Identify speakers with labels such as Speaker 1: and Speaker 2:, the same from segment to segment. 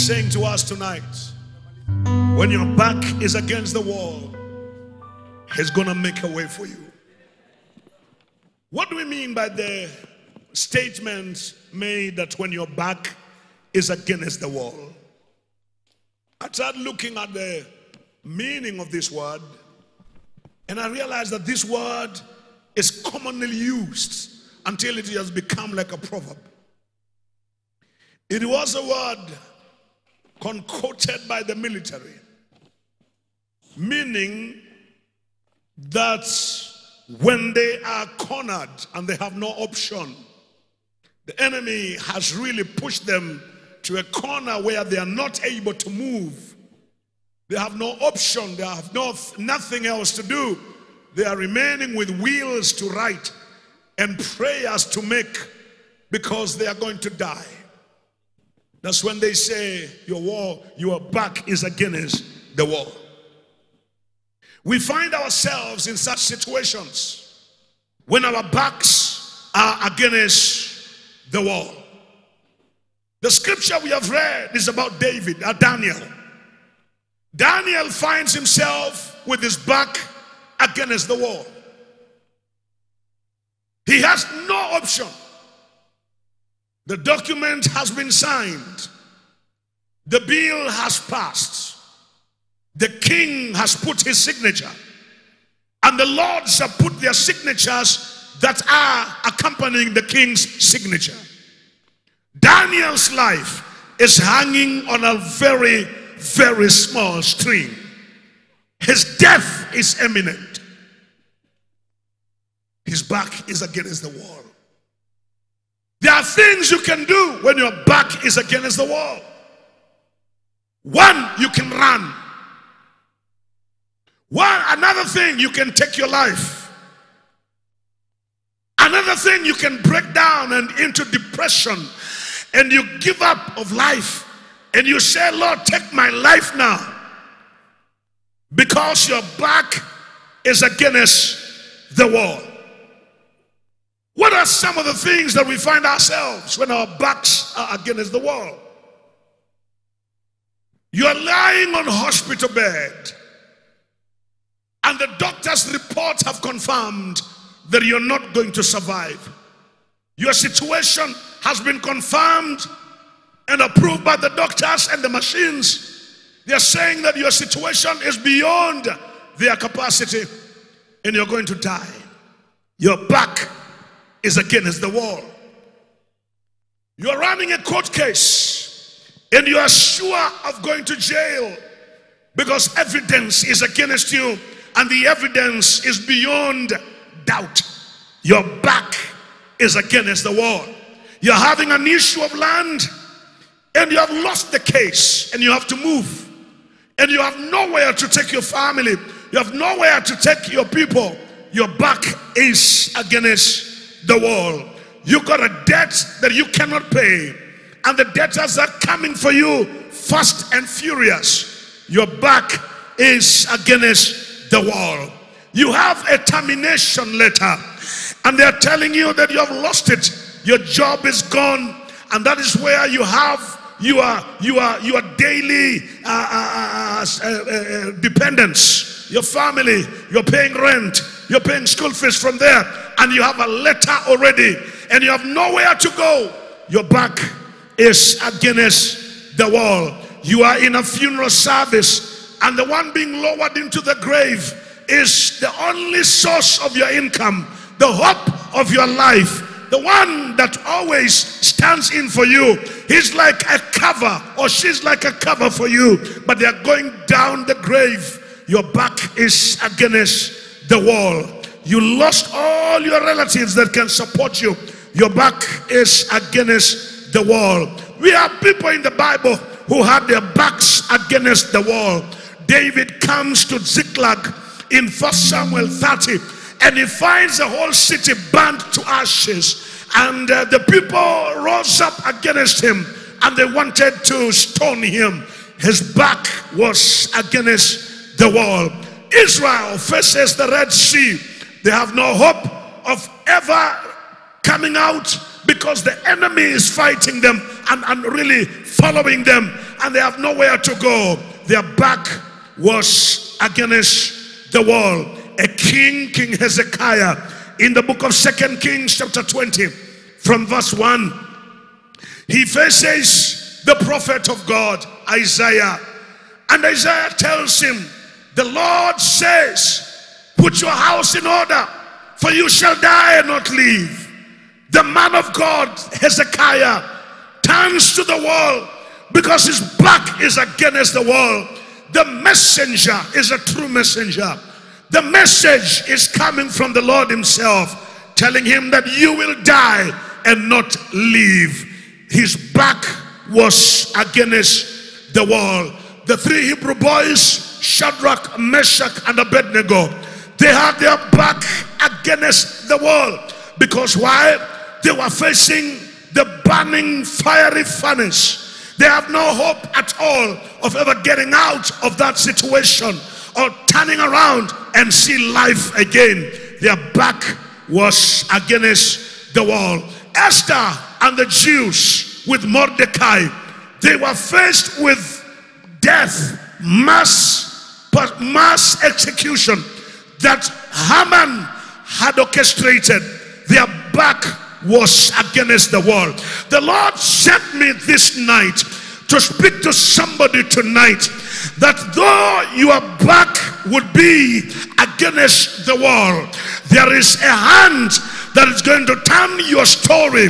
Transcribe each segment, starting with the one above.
Speaker 1: is saying to us tonight when your back is against the wall, He's gonna make a way for you. What do we mean by the statement made that when your back is against the wall? I started looking at the meaning of this word, and I realized that this word is commonly used until it has become like a proverb. It was a word concocted by the military, meaning that when they are cornered and they have no option, the enemy has really pushed them to a corner where they are not able to move. They have no option, they have no, nothing else to do. They are remaining with wheels to write and prayers to make because they are going to die. That's when they say your wall, your back is against the wall. We find ourselves in such situations when our backs are against the wall. The scripture we have read is about David, uh, Daniel. Daniel finds himself with his back against the wall. He has no option. The document has been signed. The bill has passed. The king has put his signature. And the lords have put their signatures that are accompanying the king's signature. Daniel's life is hanging on a very, very small string. His death is imminent. His back is against the wall. There are things you can do when your back is against the wall. One, you can run. One, another thing, you can take your life. Another thing, you can break down and into depression and you give up of life and you say, Lord, take my life now because your back is against the wall. What are some of the things that we find ourselves when our backs are against the wall? You're lying on hospital bed and the doctor's reports have confirmed that you're not going to survive. Your situation has been confirmed and approved by the doctors and the machines. They're saying that your situation is beyond their capacity and you're going to die. Your back is against the wall. You're running a court case and you are sure of going to jail because evidence is against you and the evidence is beyond doubt. Your back is against the wall. You're having an issue of land and you have lost the case and you have to move. And you have nowhere to take your family. You have nowhere to take your people. Your back is against the wall. You got a debt that you cannot pay. And the debtors are coming for you fast and furious. Your back is against the wall. You have a termination letter and they're telling you that you have lost it your job is gone and that is where you have you are you are your daily uh, uh, uh, uh, uh dependence your family you're paying rent you're paying school fees from there and you have a letter already and you have nowhere to go your back is against the wall you are in a funeral service and the one being lowered into the grave is the only source of your income the hope of your life the one that always stands in for you. He's like a cover or she's like a cover for you, but they're going down the grave. Your back is against the wall. You lost all your relatives that can support you. Your back is against the wall. We have people in the Bible who had their backs against the wall. David comes to Ziklag in 1 Samuel 30 and he finds the whole city burnt to ashes. And uh, the people rose up against him and they wanted to stone him. His back was against the wall. Israel faces the Red Sea. They have no hope of ever coming out because the enemy is fighting them and, and really following them, and they have nowhere to go. Their back was against the wall. A king, King Hezekiah, in the book of Second Kings, chapter 20, from verse 1, he faces the prophet of God, Isaiah. And Isaiah tells him, The Lord says, Put your house in order, for you shall die and not live. The man of God, Hezekiah, turns to the wall because his back is against the wall. The messenger is a true messenger. The message is coming from the Lord Himself, telling him that you will die and not live. His back was against the wall. The three Hebrew boys, Shadrach, Meshach, and Abednego, they had their back against the wall. Because why? They were facing the burning fiery furnace. They have no hope at all of ever getting out of that situation or turning around and see life again. Their back was against the wall. Esther and the Jews with Mordecai, they were faced with death, mass, mass execution that Haman had orchestrated. Their back was against the wall. The Lord sent me this night to speak to somebody tonight that though your back would be against the wall, there is a hand that is going to turn your story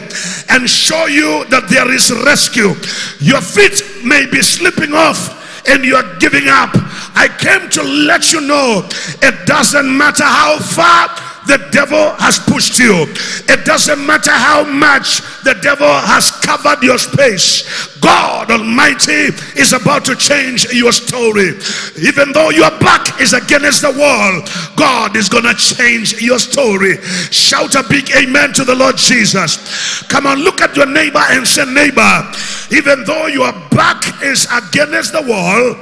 Speaker 1: and show you that there is rescue. Your feet may be slipping off and you are giving up. I came to let you know it doesn't matter how far the devil has pushed you. It doesn't matter how much the devil has covered your space. God Almighty is about to change your story. Even though your back is against the wall, God is going to change your story. Shout a big amen to the Lord Jesus. Come on, look at your neighbor and say, Neighbor, even though your back is against the wall,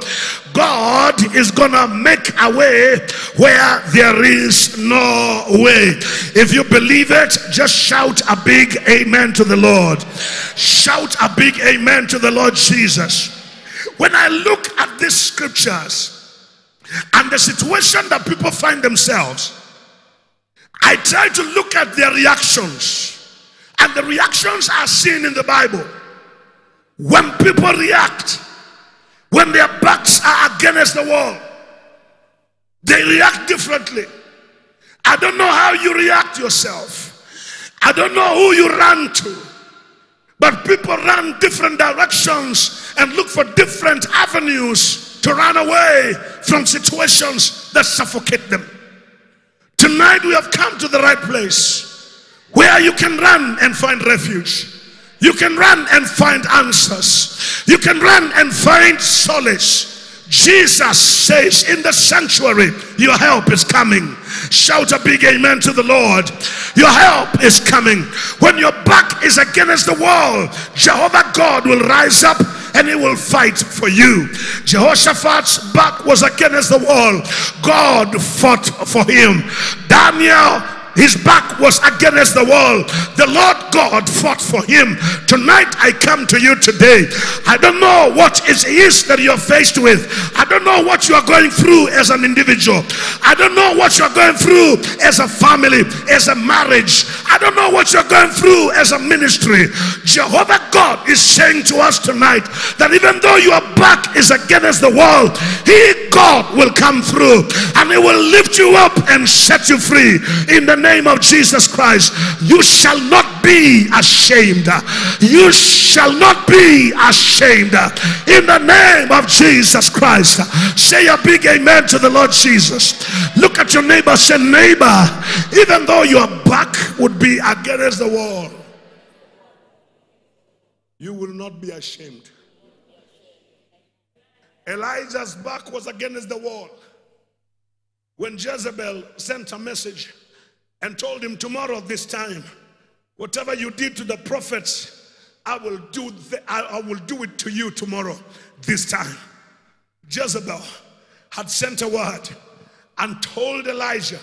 Speaker 1: God is gonna make a way where there is no way. If you believe it, just shout a big amen to the Lord. Shout a big amen to the Lord Jesus. When I look at these scriptures and the situation that people find themselves, I try to look at their reactions. And the reactions are seen in the Bible. When people react, when their backs are against the wall, they react differently. I don't know how you react yourself. I don't know who you run to. But people run different directions and look for different avenues to run away from situations that suffocate them. Tonight we have come to the right place where you can run and find refuge. You can run and find answers. You can run and find solace. Jesus says in the sanctuary, Your help is coming. Shout a big amen to the Lord. Your help is coming. When your back is against the wall, Jehovah God will rise up and he will fight for you. Jehoshaphat's back was against the wall. God fought for him. Daniel his back was against the wall. The Lord God fought for him. Tonight I come to you today. I don't know what it is that you're faced with. I don't know what you are going through as an individual. I don't know what you're going through as a family, as a marriage. I don't know what you're going through as a ministry. Jehovah God is saying to us tonight that even though your back is against the wall, He, God, will come through and He will lift you up and set you free in the name name of Jesus Christ, you shall not be ashamed. You shall not be ashamed. In the name of Jesus Christ. Say a big amen to the Lord Jesus. Look at your neighbor, say, neighbor, even though your back would be against the wall, you will not be ashamed. Elijah's back was against the wall. When Jezebel sent a message and told him, Tomorrow, this time, whatever you did to the prophets, I will do, the, I, will do it to you tomorrow, this time. Jezebel had sent a word and told Elijah,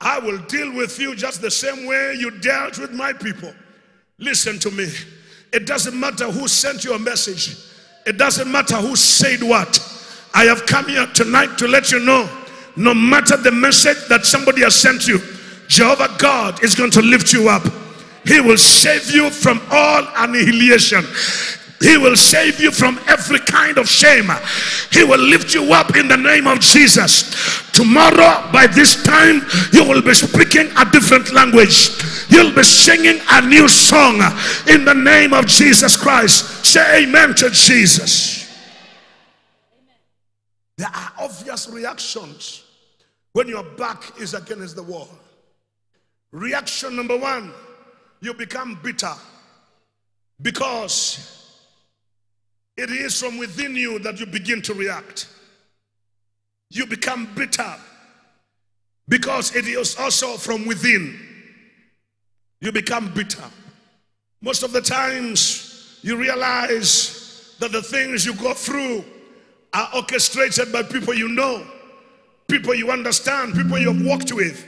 Speaker 1: I will deal with you just the same way you dealt with my people. Listen to me. It doesn't matter who sent you a message. It doesn't matter who said what. I have come here tonight to let you know no matter the message that somebody has sent you, Jehovah God is going to lift you up. He will save you from all annihilation. He will save you from every kind of shame. He will lift you up in the name of Jesus. Tomorrow, by this time, you will be speaking a different language. You'll be singing a new song in the name of Jesus Christ. Say amen to Jesus. There are obvious reactions when your back is against the wall. Reaction number one, you become bitter because it is from within you that you begin to react. You become bitter because it is also from within. You become bitter. Most of the times you realize that the things you go through are orchestrated by people you know, people you understand, people you have worked with,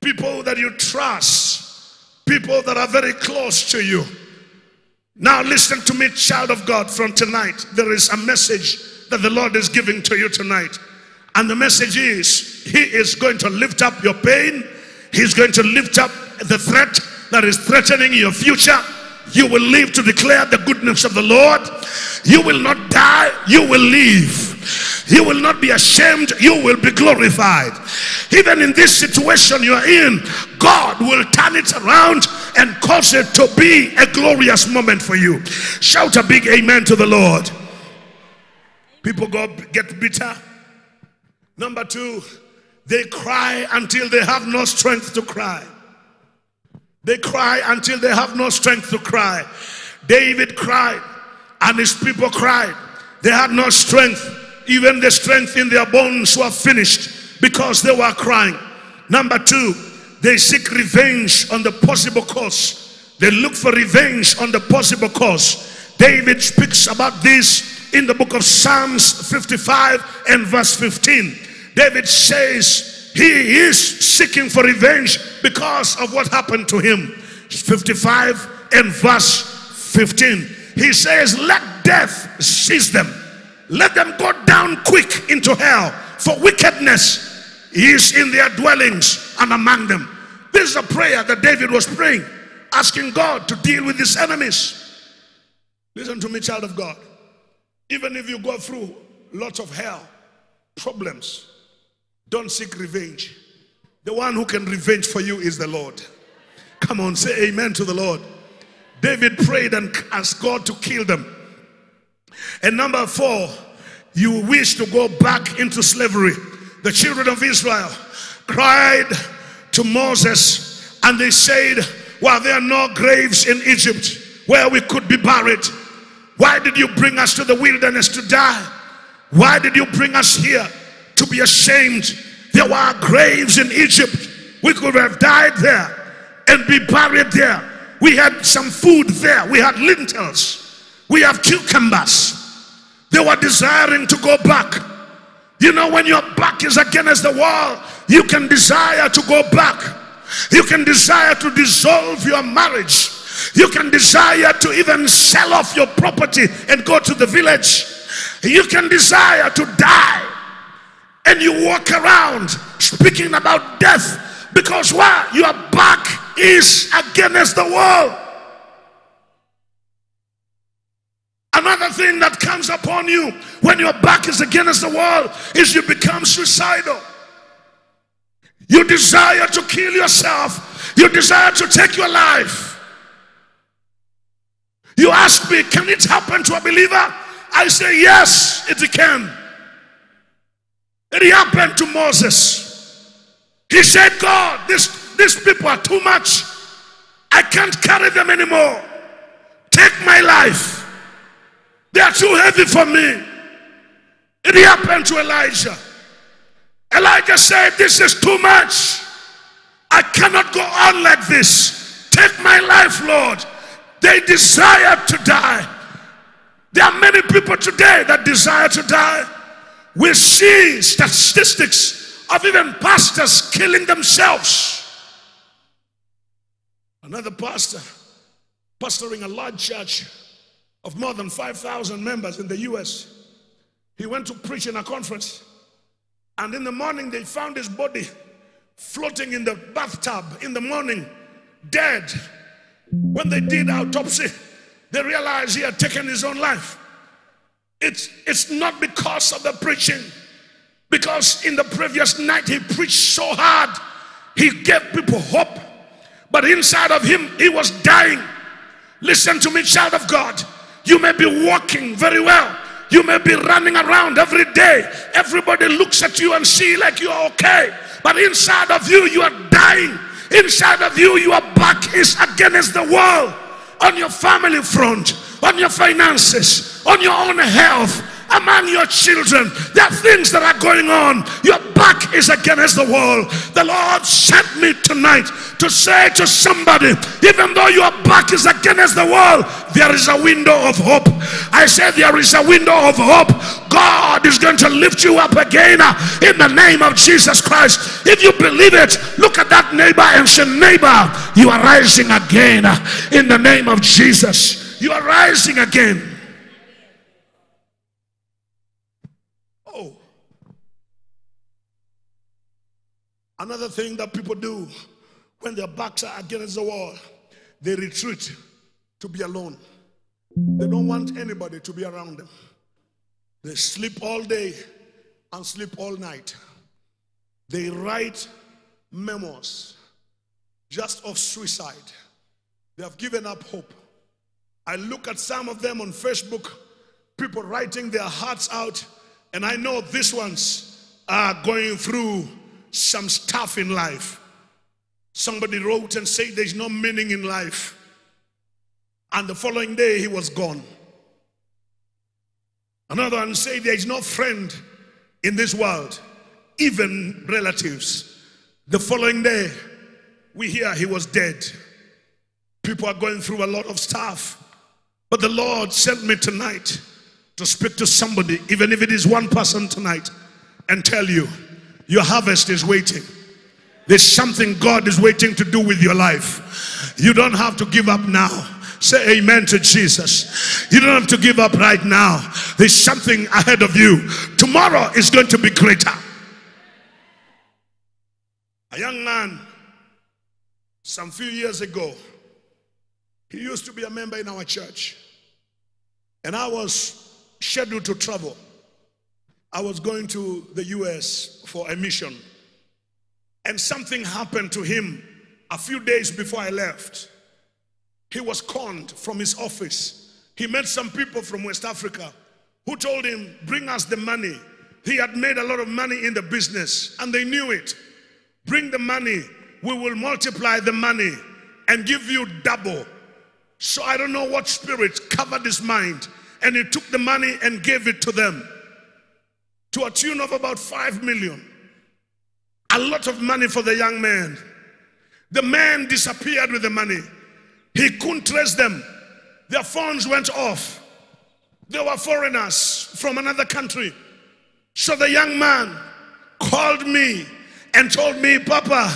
Speaker 1: people that you trust, people that are very close to you. Now, listen to me, child of God, from tonight. There is a message that the Lord is giving to you tonight. And the message is He is going to lift up your pain, He's going to lift up the threat that is threatening your future. You will live to declare the goodness of the Lord. You will not die, you will live. You will not be ashamed, you will be glorified. Even in this situation you are in, God will turn it around and cause it to be a glorious moment for you. Shout a big amen to the Lord. People go get bitter. Number two, they cry until they have no strength to cry. They cry until they have no strength to cry. David cried and his people cried. They had no strength. Even the strength in their bones were finished because they were crying. Number two, they seek revenge on the possible cause. They look for revenge on the possible cause. David speaks about this in the book of Psalms 55 and verse 15. David says he is seeking for revenge because of what happened to him. 55 and verse 15. He says, Let death seize them let them go down quick into hell, for wickedness is in their dwellings and among them. This is a prayer that David was praying, asking God to deal with his enemies. Listen to me, child of God. Even if you go through lots of hell, problems, don't seek revenge. The one who can revenge for you is the Lord. Come on, say amen to the Lord. David prayed and asked God to kill them. And number four, you wish to go back into slavery. The children of Israel cried to Moses and they said, While there are no graves in Egypt where we could be buried, why did you bring us to the wilderness to die? Why did you bring us here to be ashamed? There were graves in Egypt. We could have died there and be buried there. We had some food there. We had lentils. We have cucumbers. They were desiring to go back. You know, when your back is against the wall, you can desire to go back. You can desire to dissolve your marriage. You can desire to even sell off your property and go to the village. You can desire to die. And you walk around speaking about death because why? Your back is against the wall. Another thing that comes upon you when your back is against the wall is you become suicidal. You desire to kill yourself. You desire to take your life. You ask me, can it happen to a believer? I say, yes, it can. It happened to Moses. He said, God, this, these people are too much. I can't carry them anymore. Take my life. They are too heavy for me. It happened to Elijah. Elijah said, This is too much. I cannot go on like this. Take my life, Lord. They desire to die. There are many people today that desire to die. We see statistics of even pastors killing themselves. Another pastor pastoring a large church of more than 5,000 members in the US. He went to preach in a conference, and in the morning, they found his body floating in the bathtub in the morning, dead. When they did autopsy, they realized he had taken his own life. It's, it's not because of the preaching, because in the previous night he preached so hard, he gave people hope, but inside of him, he was dying. Listen to me, child of God. You may be walking very well. You may be running around every day. Everybody looks at you and see like you are okay. But inside of you, you are dying. Inside of you, your back is against the wall. On your family front, on your finances, on your own health, among your children. There are things that are going on. Your back is against the wall. The Lord sent me tonight to say to somebody, even though your back is against the wall, there is a window of hope. I said there is a window of hope. God is going to lift you up again uh, in the name of Jesus Christ. If you believe it, look at that neighbor and say, neighbor, you are rising again uh, in the name of Jesus. You are rising again. Another thing that people do when their backs are against the wall, they retreat to be alone. They don't want anybody to be around them. They sleep all day and sleep all night. They write memos just of suicide. They have given up hope. I look at some of them on Facebook, people writing their hearts out, and I know these ones are going through some stuff in life. Somebody wrote and said there's no meaning in life. And the following day he was gone. Another one said there is no friend in this world, even relatives. The following day we hear he was dead. People are going through a lot of stuff. But the Lord sent me tonight to speak to somebody, even if it is one person tonight, and tell you your harvest is waiting. There's something God is waiting to do with your life. You don't have to give up now. Say amen to Jesus. You don't have to give up right now. There's something ahead of you. Tomorrow is going to be greater. A young man, some few years ago, he used to be a member in our church. And I was scheduled to travel. I was going to the US for a mission. And something happened to him a few days before I left. He was conned from his office. He met some people from West Africa who told him, Bring us the money. He had made a lot of money in the business and they knew it. Bring the money, we will multiply the money and give you double. So I don't know what spirit covered his mind and he took the money and gave it to them to a tune of about 5 million. A lot of money for the young man. The man disappeared with the money. He couldn't trace them. Their phones went off. They were foreigners from another country. So the young man called me and told me, Papa,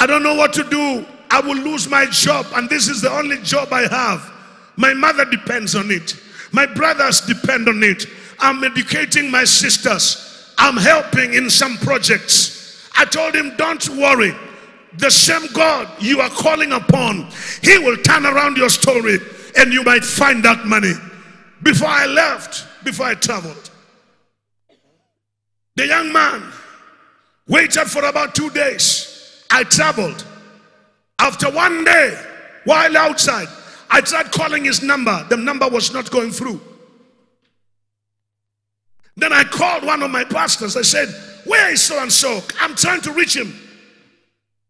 Speaker 1: I don't know what to do. I will lose my job, and this is the only job I have. My mother depends on it, my brothers depend on it. I'm educating my sisters. I'm helping in some projects. I told him, don't worry. The same God you are calling upon, he will turn around your story and you might find that money. Before I left, before I traveled, the young man waited for about two days. I traveled. After one day, while outside, I tried calling his number. The number was not going through. Then I called one of my pastors. I said, Where is so and so? I'm trying to reach him.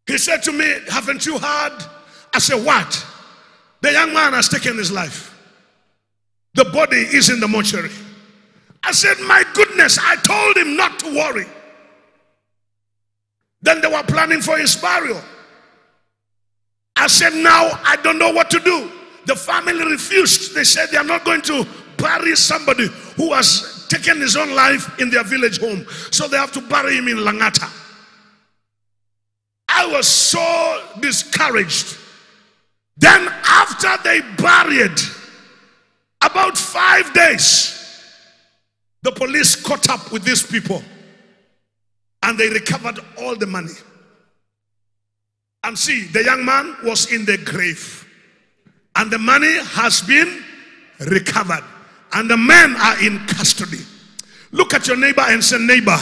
Speaker 1: He said to me, Haven't you heard? I said, What? The young man has taken his life. The body is in the mortuary. I said, My goodness, I told him not to worry. Then they were planning for his burial. I said, Now I don't know what to do. The family refused. They said they are not going to bury somebody who has taken his own life in their village home. So they have to bury him in Langata. I was so discouraged. Then, after they buried, about five days, the police caught up with these people and they recovered all the money. And see, the young man was in the grave, and the money has been recovered, and the men are in custody. Look at your neighbor and say, Neighbor,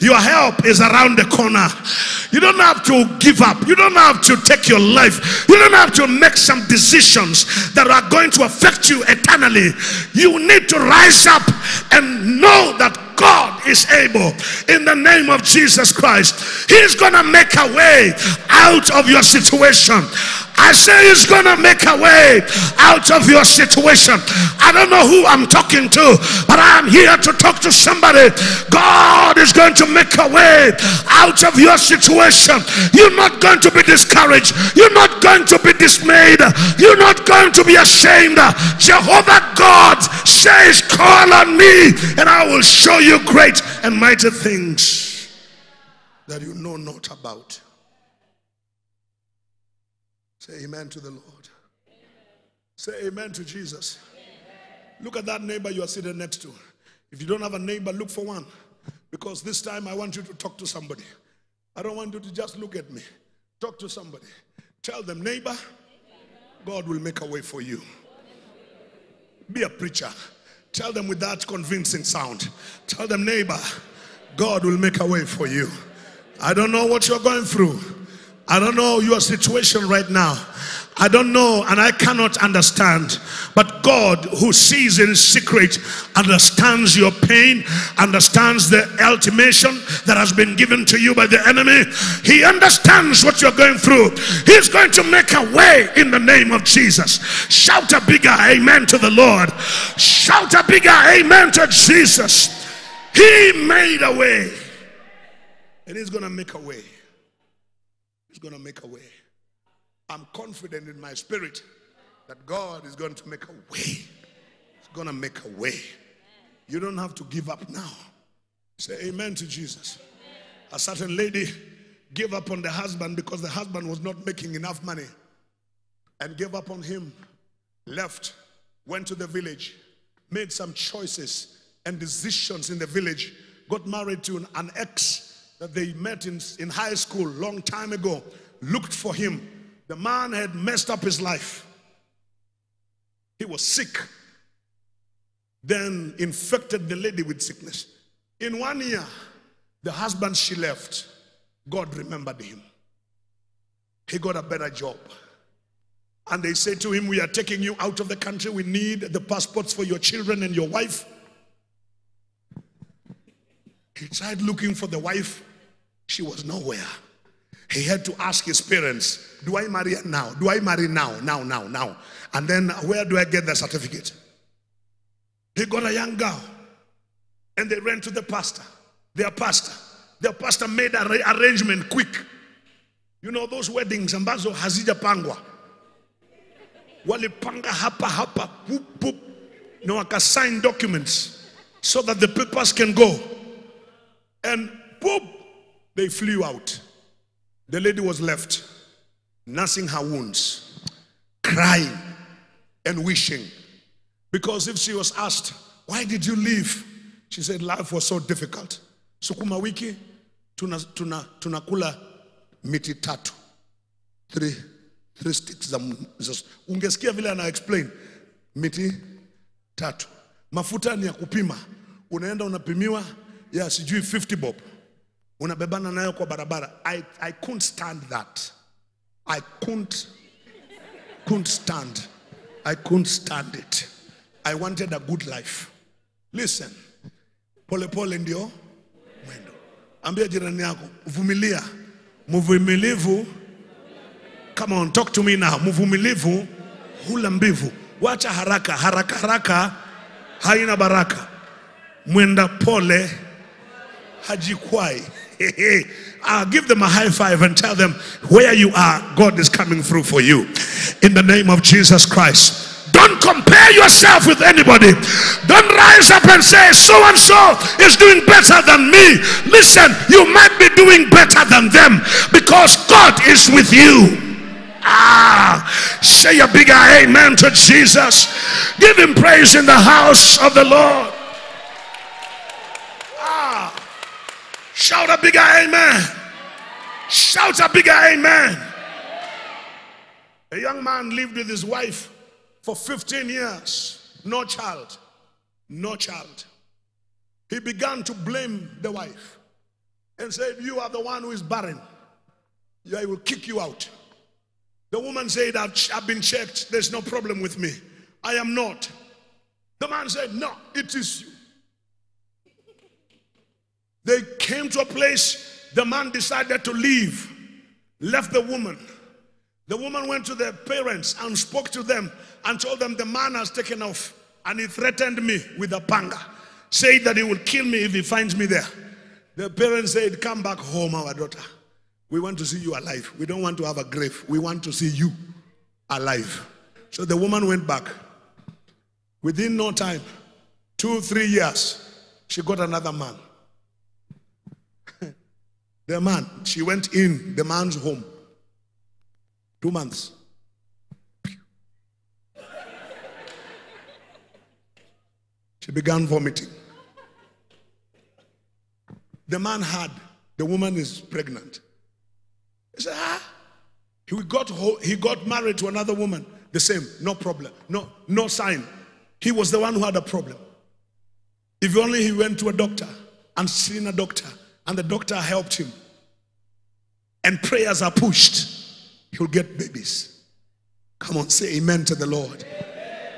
Speaker 1: your help is around the corner. You don't have to give up. You don't have to take your life. You don't have to make some decisions that are going to affect you eternally. You need to rise up and know that God is able in the name of Jesus Christ. He's to make a way out of your situation. I say he's to make a way out of your situation. I don't know who I'm talking to, but I'm here to talk to somebody. God is going to make a way out of your situation. You're not going to be discouraged. You're not going to be dismayed. You're not going to be ashamed. Jehovah God says, Call on me, and I will show you great and mighty things that you know not about. Say amen to the Lord. Say amen to Jesus. Look at that neighbor you are sitting next to. If you don't have a neighbor, look for one. Because this time I want you to talk to somebody. I don't want you to just look at me. Talk to somebody. Tell them, neighbor, God will make a way for you. Be a preacher. Tell them with that convincing sound. Tell them, neighbor, God will make a way for you. I don't know what you're going through. I don't know your situation right now. I don't know and I cannot understand. But God, who sees in secret, understands your pain, understands the ultimation that has been given to you by the enemy. He understands what you're going through. He's going to make a way in the name of Jesus. Shout a bigger amen to the Lord. Shout a bigger amen to Jesus. He made a way. And He's going to make a way He's going to make a way. I'm confident in my spirit that God is going to make a way. He's going to make a way. You don't have to give up now. Say amen to Jesus. A certain lady gave up on the husband because the husband was not making enough money and gave up on him, left, went to the village, made some choices and decisions in the village, got married to an, an ex that they met in, in high school long time ago looked for him. The man had messed up his life. He was sick. Then infected the lady with sickness. In one year, the husband she left, God remembered him. He got a better job. And they said to him, We are taking you out of the country. We need the passports for your children and your wife. He tried looking for the wife, she was nowhere. He had to ask his parents, Do I marry now? Do I marry now? Now, now, now. And then where do I get the certificate? He got a young girl and they ran to the pastor, their pastor. Their pastor made an arrangement quick. You know those weddings ambazo hazijapangwa walipanga hapa hapa poop, poop. no sign documents so that the papers can go and boop, they flew out. The lady was left nursing her wounds, crying and wishing. Because if she was asked, Why did you leave? She said, Life was so difficult. Sukuma wiki, tuna, tuna, tunakula miti tatu. Three, three sticks za ungesikia vile ana explain miti tatu. Mafuta ni ya kupima, unaenda unapimiwa ya sijui 50 bob unabebana nayo kwa barabara. I, I couldn't stand that. I couldn't, couldn't stand. I couldn't stand it. I wanted a good life. Listen pole pole ndio mwendo. Ambia jirani yako vumilia mvumilivu. Come on talk to me now. Mvumilivu hula mbivu. Wacha haraka haraka haraka. Haina baraka. Mwenda pole hajikwai uh, give them a high five and tell them where you are, God is coming through for you. In the name of Jesus Christ. Don't compare yourself with anybody. Don't rise up and say, so and so is doing better than me. Listen, you might be doing better than them because God is with you. Ah, say a bigger amen to Jesus. Give him praise in the house of the Lord. Shout a bigger amen. Shout a bigger amen. A young man lived with his wife for 15 years. No child. No child. He began to blame the wife and said, You are the one who is barren. I will kick you out. The woman said, I've, been checked. There's no problem with me. I am not. The man said, No, it is you. They came to a place, the man decided to leave, left the woman. The woman went to their parents and spoke to them and told them the man has taken off and he threatened me with a panga, said that he will kill me if he finds me there. The parents said, Come back home, our daughter. We want to see you alive. We don't want to have a grave. We want to see you alive. So the woman went back. Within no time, two, three years, she got another man. The man, she went in the man's home. Two months. She began vomiting. The man had, the woman is pregnant. He said, ah. He got, he got married to another woman. The same, no problem, no, no sign. He was the one who had a problem. If only he went to a doctor and seen a doctor and the doctor helped him and prayers are pushed, he'll get babies. Come on, say amen to the Lord.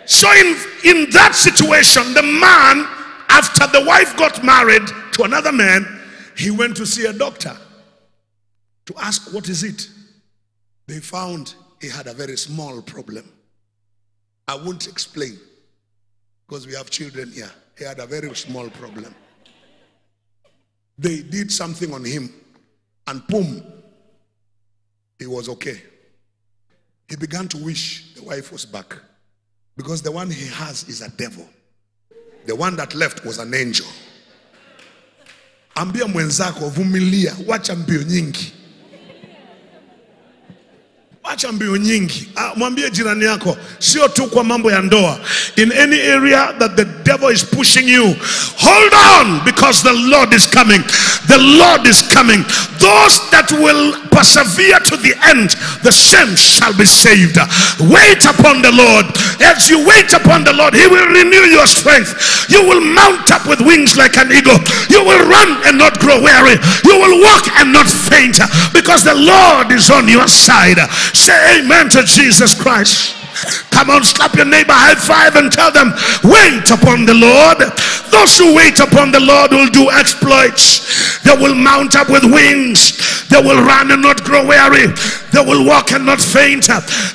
Speaker 1: So in, in that situation, the man, after the wife got married to another man, he went to see a doctor to ask, What is it? They found he had a very small problem. I won't explain because we have children here. He had a very small problem. They did something on him, and boom, he was okay. He began to wish the wife was back because the one he has is a devil. The one that left was an angel. Ambia mwenzako vumilia, wacha mbio nyingi. Acha mbio nyingi. Ah, mwambie jirani yako, sio tu kwa mambo ya ndoa. In any area that the devil is pushing you, hold on because the Lord is coming. The Lord is coming. Those that will persevere to the end, the same shall be saved. Wait upon the Lord. As you wait upon the Lord, He will renew your strength. You will mount up with wings like an eagle. You will run and not grow weary. You will walk and not faint because the Lord is on your side. Say amen to Jesus Christ. Come on, slap your neighbor high five and tell them, wait upon the Lord. Those who wait upon the Lord will do exploits. They will mount up with wings. They will run and not grow weary. They will walk and not faint.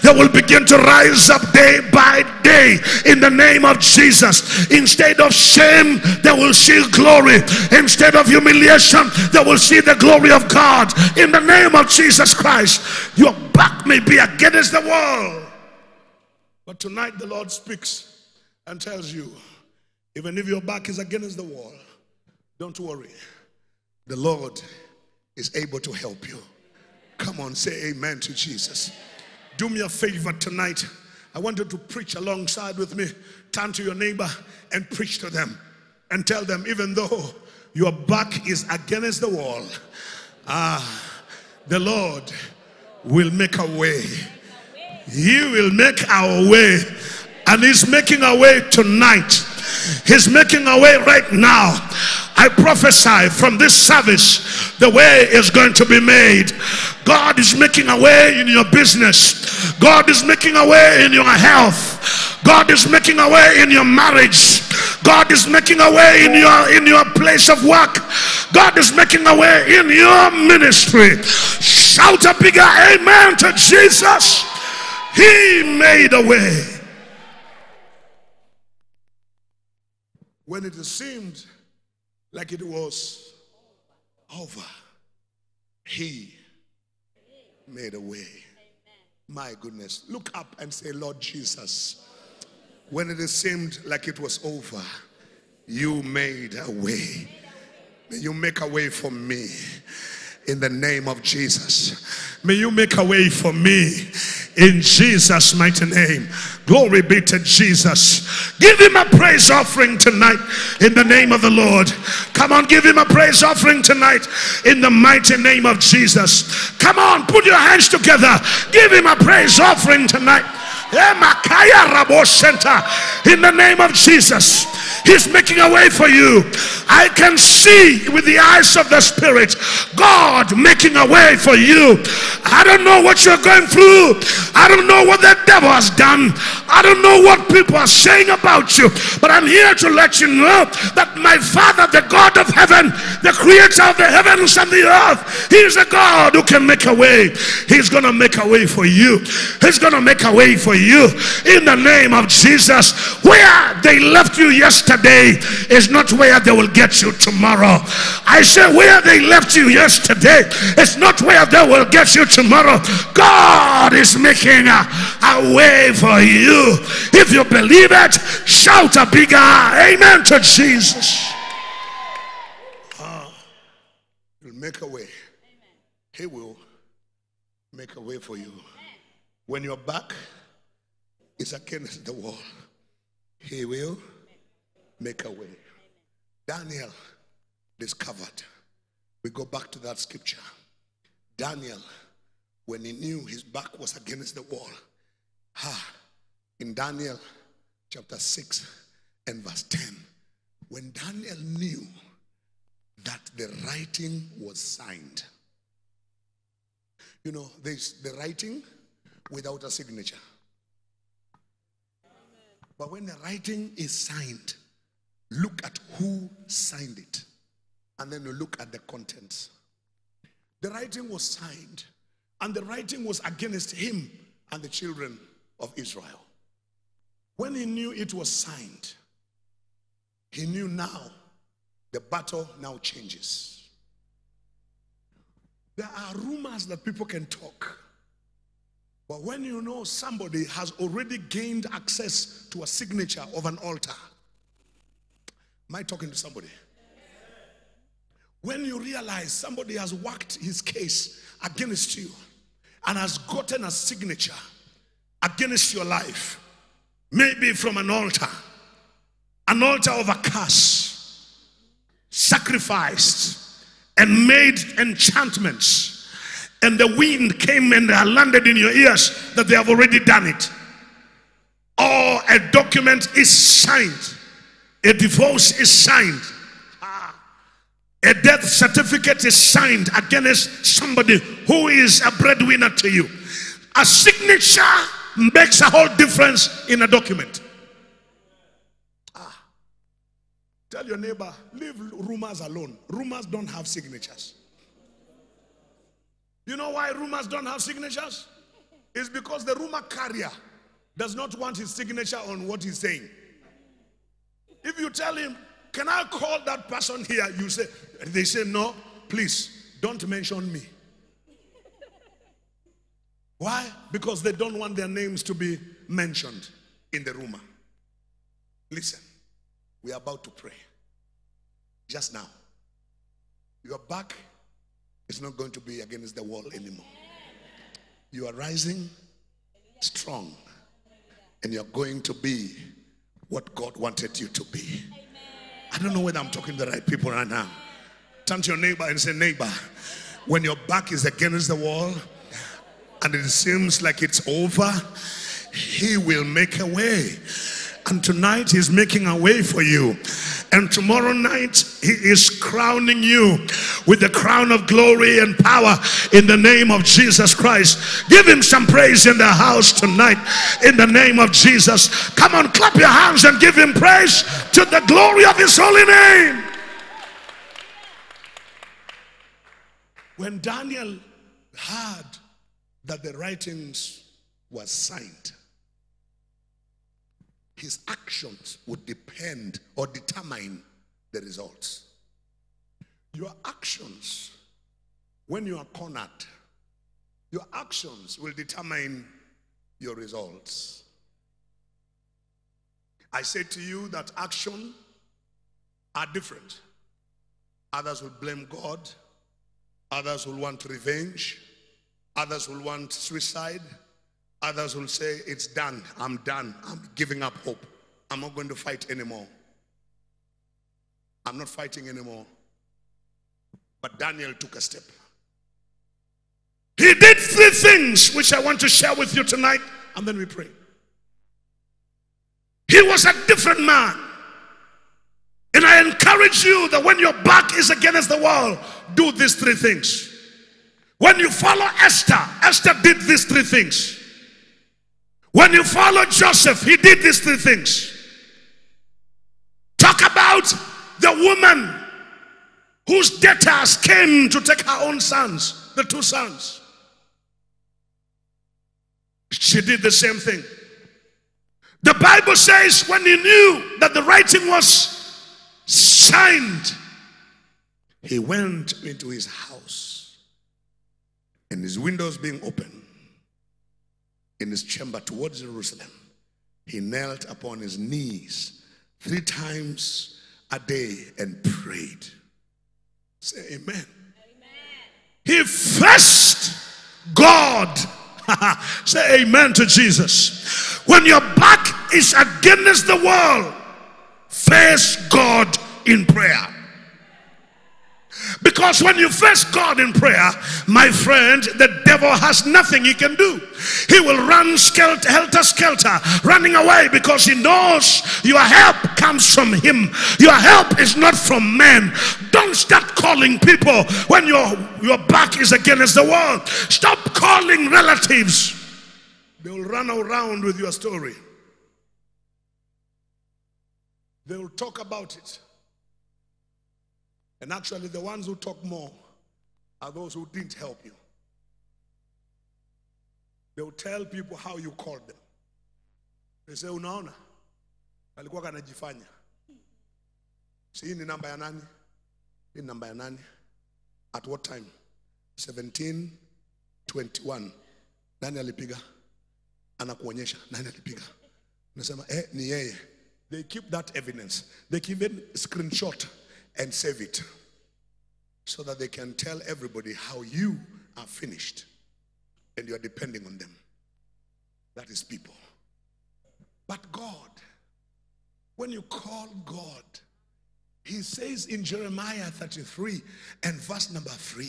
Speaker 1: They will begin to rise up day by day in the name of Jesus. Instead of shame, they will see glory. Instead of humiliation, they will see the glory of God in the name of Jesus Christ. Your back may be against the wall. But tonight the Lord speaks and tells you, even if your back is against the wall, don't worry. The Lord is able to help you. Come on, say amen to Jesus. Do me a favor tonight. I want you to preach alongside with me. Turn to your neighbor and preach to them and tell them, even though your back is against the wall, ah, the Lord will make a way he will make our way. And He's making a way tonight. He's making a way right now. I prophesy from this service, the way is going to be made. God is making a way in your business. God is making a way in your health. God is making a way in your marriage. God is making a way in your in your place of work. God is making a way in your ministry. Shout a bigger amen to Jesus. He made a way. When it seemed like it was over, He made a way. My goodness. Look up and say, Lord Jesus. When it seemed like it was over, you made a way. You make a way for me in the name of Jesus. May you make a way for me in Jesus' mighty name. Glory be to Jesus. Give him a praise offering tonight in the name of the Lord. Come on, give him a praise offering tonight in the mighty name of Jesus. Come on, put your hands together. Give him a praise offering tonight. In the name of Jesus. He's making a way for you. I can see with the eyes of the Spirit God making a way for you. I don't know what you're going through. I don't know what the devil has done. I don't know what people are saying about you. But I'm here to let you know that my Father, the God of heaven, the creator of the heavens and the earth, He is a God who can make a way. He's going to make a way for you. He's going to make a way for you in the name of Jesus. Where they left you yesterday yesterday is not where they will get you tomorrow. I say where they left you yesterday is not where they will get you tomorrow. God is making a, a way for you. If you believe it, shout a bigger amen to Jesus. Ah, he'll make a way. He will make a way for you. When you're back is against the wall, he will make a way. Daniel discovered. We go back to that scripture. Daniel, when he knew his back was against the wall, ah, in Daniel chapter 6 and verse 10, when Daniel knew that the writing was signed. You know, there's the writing without a signature. But when the writing is signed, Look at who signed it. And then you look at the contents. The writing was signed, and the writing was against him and the children of Israel. When he knew it was signed, he knew now the battle now changes. There are rumors that people can talk. But when you know somebody has already gained access to a signature of an altar, Am I talking to somebody? When you realize somebody has worked his case against you and has gotten a signature against your life, maybe from an altar, an altar of a curse, sacrificed and made enchantments, and the wind came and landed in your ears that they have already done it, or a document is signed a divorce is signed. Ah. A death certificate is signed against somebody who is a breadwinner to you. A signature makes a whole difference in a document. Ah. Tell your neighbor, leave rumors alone. Rumors don't have signatures. You know why rumors don't have signatures? It's because the rumor carrier does not want his signature on what he's saying. If you tell him, can I call that person here? You say, they say, no, please don't mention me. Why? Because they don't want their names to be mentioned in the rumor. Listen, we are about to pray. Just now. You are back is not going to be against the wall anymore. You are rising strong and you're going to be what God wanted you to be. I don't know whether I'm talking to the right people right now. Turn to your neighbor and say, Neighbor, when your back is against the wall and it seems like it's over, He will make a way. And tonight he's making a way for you. And tomorrow night he is crowning you with the crown of glory and power in the name of Jesus Christ. Give him some praise in the house tonight in the name of Jesus. Come on, clap your hands and give him praise to the glory of his holy name. When Daniel heard that the writings were signed, his actions would depend or determine the results. Your actions, when you are cornered, your actions will determine your results. I say to you that action are different. Others will blame God. Others will want revenge. Others will want suicide. Others will say, It's done. I'm done. I'm giving up hope. I'm not going to fight anymore. I'm not fighting anymore. But Daniel took a step. He did three things which I want to share with you tonight, and then we pray. He was a different man. And I encourage you that when your back is against the wall, do these three things. When you follow Esther, Esther did these three things. When you follow Joseph, he did these three things. Talk about the woman whose debtors came to take her own sons, the two sons. She did the same thing. The Bible says when he knew that the writing was signed, he went into his house and his windows being open in his chamber towards Jerusalem. He knelt upon his knees three times a day and prayed. Say amen. amen. He faced God. Say amen to Jesus. When your back is against the wall, face God in prayer. Because when you face God in prayer, my friend, the devil has nothing he can do. He will run skelter, helter skelter, running away because he knows your help comes from him. Your help is not from men. Don't start calling people when your, your back is against the wall. Stop calling relatives. They will run around with your story. They will talk about it. And actually, the ones who talk more are those who didn't help you. They'll tell people how you called them. They say, unaona, alikuwa kanajifanya. Si hii ni namba ya nani? Hii namba ya nani? At what time? 1721. Nani alipiga? Anakuonyesha nani alipiga. Unasema, eh, ni yeye. They keep that evidence. They keep it screenshot and save it so that they can tell everybody how you are finished and you are depending on them. That is people. But God, when you call God, He says in Jeremiah 33 and verse number 3,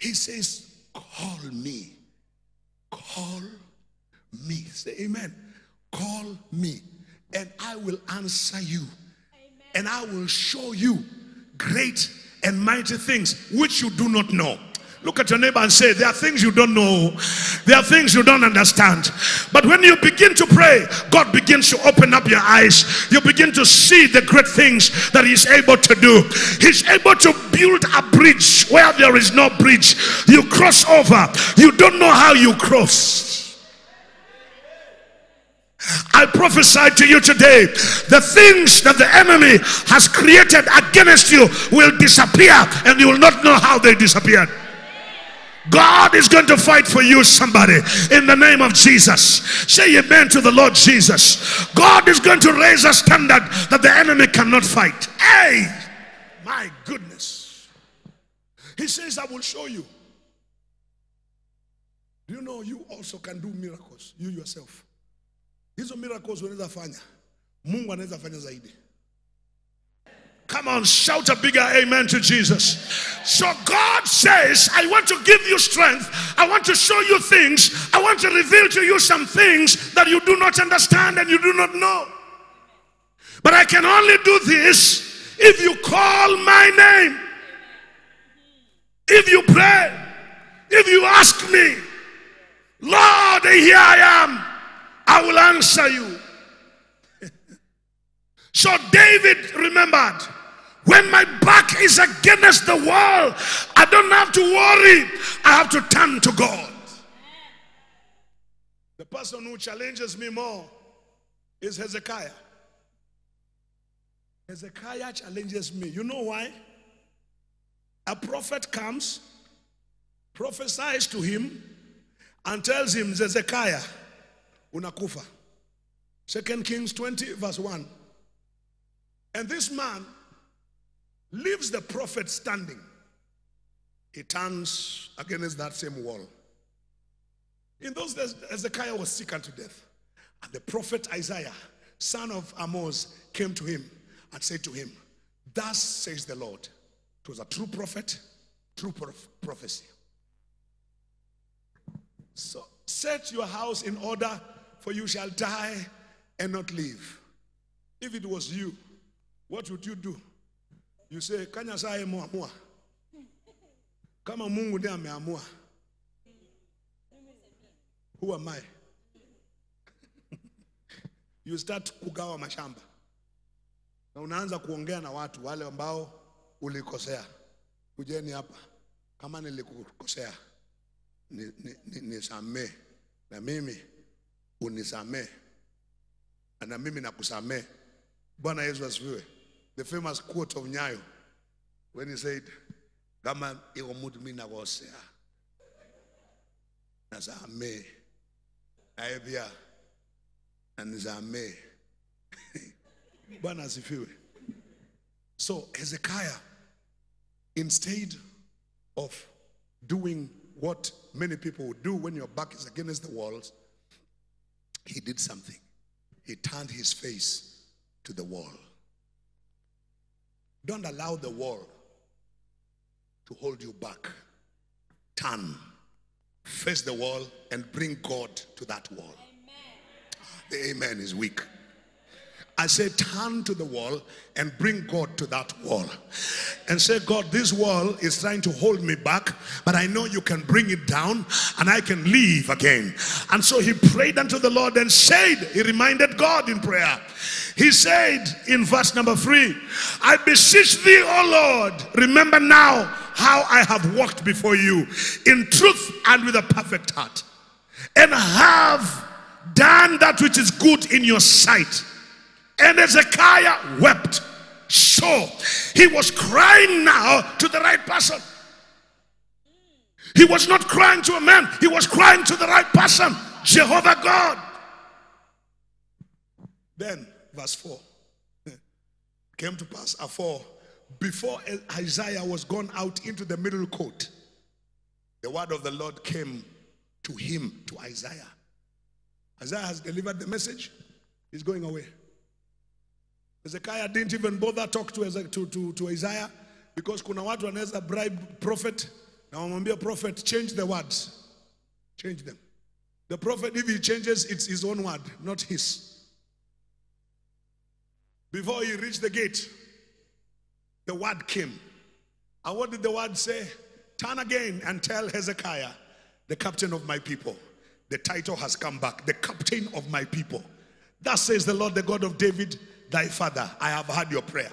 Speaker 1: He says, Call me. Call me. Say amen. Call me, and I will answer you and I will show you great and mighty things which you do not know. Look at your neighbor and say, There are things you don't know, there are things you don't understand. But when you begin to pray, God begins to open up your eyes. You begin to see the great things that He's able to do. He's able to build a bridge where there is no bridge. You cross over, you don't know how you cross. I prophesy to you today the things that the enemy has created against you will disappear and you will not know how they disappeared. God is going to fight for you, somebody, in the name of Jesus. Say amen to the Lord Jesus. God is going to raise a standard that the enemy cannot fight. Hey, my goodness. He says, I will show you. Do you know you also can do miracles, you yourself? Hizo miracles unaweza fanya mungu anaweza fanya zaidi Come on, shout a bigger amen to Jesus. So God says, I want to give you strength. I want to show you things. I want to reveal to you some things that you do not understand and you do not know. But I can only do this if you call my name. If you pray. If you ask me, Lord, here I am. I will answer you. so David remembered when my back is against the wall, I don't have to worry. I have to turn to God. The person who challenges me more is Hezekiah. Hezekiah challenges me. You know why? A prophet comes, prophesies to him, and tells him, Hezekiah, unakufa. Second Kings 20, verse 1. And this man leaves the prophet standing. He turns against that same wall. In those days, Hezekiah was sick unto death. And the prophet Isaiah, son of Amos, came to him and said to him, Thus says the Lord. It was a true prophet, true prof- prophecy. So set your house in order, for you shall die and not live. If it was you, what would you do? You say, Kanya saye muamua. Kama Mungu ndiye ameamua. Who am I? you start kugawa mashamba na unaanza kuongea na watu wale ambao ulikosea. Kujeni hapa, kama nilikukosea nisamee ni, ni nisamee. na mimi unisamee na mimi nakusamee. Bwana Yesu asifiwe. The famous quote of Nyayo when he said, kama iko mtu mimi nakosea nasamee, naye pia anisamee. Bwana asifiwe. So Hezekiah, instead of doing what many people would do when your back is against the walls, he did something. He turned his face to the wall. Don't allow the wall to hold you back. Turn, face the wall, and bring God to that wall. The amen is weak. I say, turn to the wall and bring God to that wall. And say, God, this wall is trying to hold me back, but I know you can bring it down and I can leave again. And so he prayed unto the Lord and said, he reminded God in prayer. He said in verse number three, I beseech thee, O Lord, remember now how I have walked before you in truth and with a perfect heart, and have done that which is good in your sight. And Hezekiah wept. So he was crying now to the right person. He was not crying to a man, he was crying to the right person Jehovah God. Then, verse 4 came to pass afore, before Isaiah was gone out into the middle court, the word of the Lord came to him, to Isaiah. Isaiah has delivered the message, he's going away. Hezekiah didn't even bother talk to, to, to, to Isaiah because kuna watu wanaweza bribe prophet na wamwambia prophet change the words. Change them. The prophet if he changes it's his own word, not his. Before he reached the gate, the word came. And what did the word say? Turn again and tell Hezekiah, the captain of my people. The title has come back. The captain of my people. Thus says the Lord, the God of David, thy father. I have heard your prayer.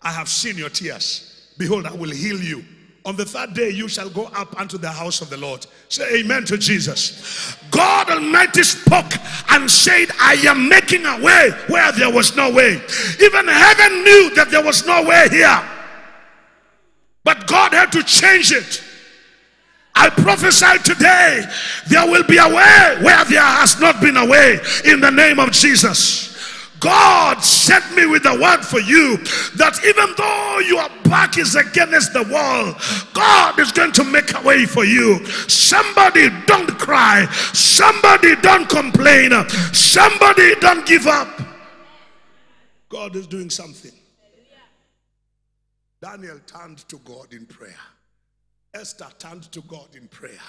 Speaker 1: I have seen your tears. Behold, I will heal you. On the third day, you shall go up unto the house of the Lord. Say amen to Jesus. God Almighty spoke and said, I am making a way where there was no way. Even heaven knew that there was no way here. But God had to change it. I prophesy today there will be a way where there has not been a way in the name of Jesus. God sent me with a word for you that even though your back is against the wall, God is going to make a way for you. Somebody don't cry, somebody don't complain, somebody don't give up. God is doing something. Daniel turned to God in prayer. Esther turned to God in prayer.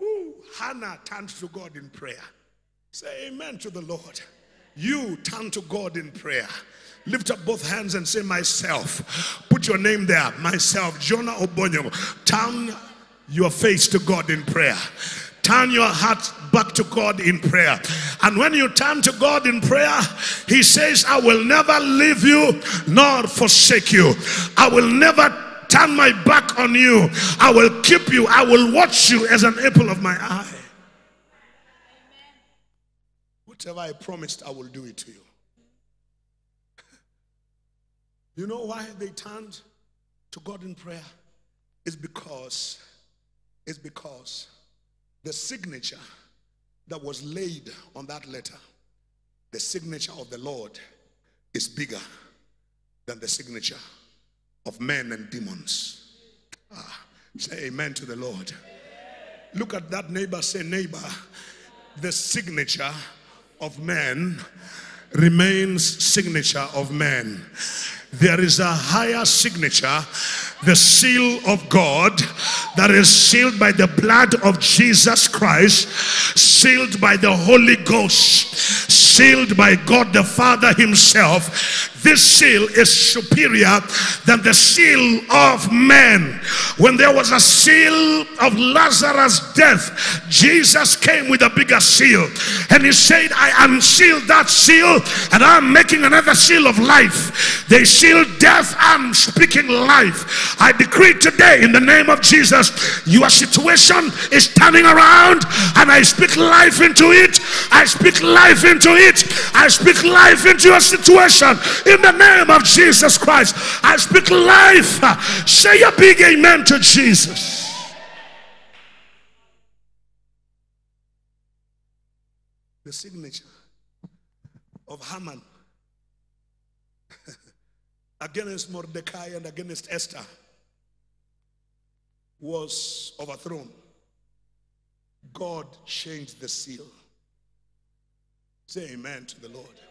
Speaker 1: Ooh, Hannah turned to God in prayer. Say amen to the Lord. You turn to God in prayer. Lift up both hands and say, Myself. Put your name there. Myself. Jonah Obonyo. Turn your face to God in prayer. Turn your heart back to God in prayer. And when you turn to God in prayer, He says, I will never leave you nor forsake you. I will never turn my back on you. I will keep you. I will watch you as an apple of my eye. Whatever I promised, I will do it to you. You know why they turned to God in prayer? It's because, it's because the signature that was laid on that letter, the signature of the Lord, is bigger than the signature of men and demons. Ah, say amen to the Lord. Look at that neighbor, say, neighbor, the signature of man remains signature of man. There is a higher signature, the seal of God, that is sealed by the blood of Jesus Christ, sealed by the Holy Ghost, sealed by God the Father Himself. This seal is superior than the seal of man. When there was a seal of Lazarus' death, Jesus came with a bigger seal and He said, I unsealed that seal and I'm making another seal of life. They sealed death, I'm speaking life. I decree today in the name of Jesus, your situation is turning around and I speak life into it. I speak life into it. I speak life into your situation in the name of Jesus Christ. I speak life. Say a big amen to Jesus. The signature of Haman against Mordecai and against Esther was overthrown. God changed the seal. Say amen to the Lord.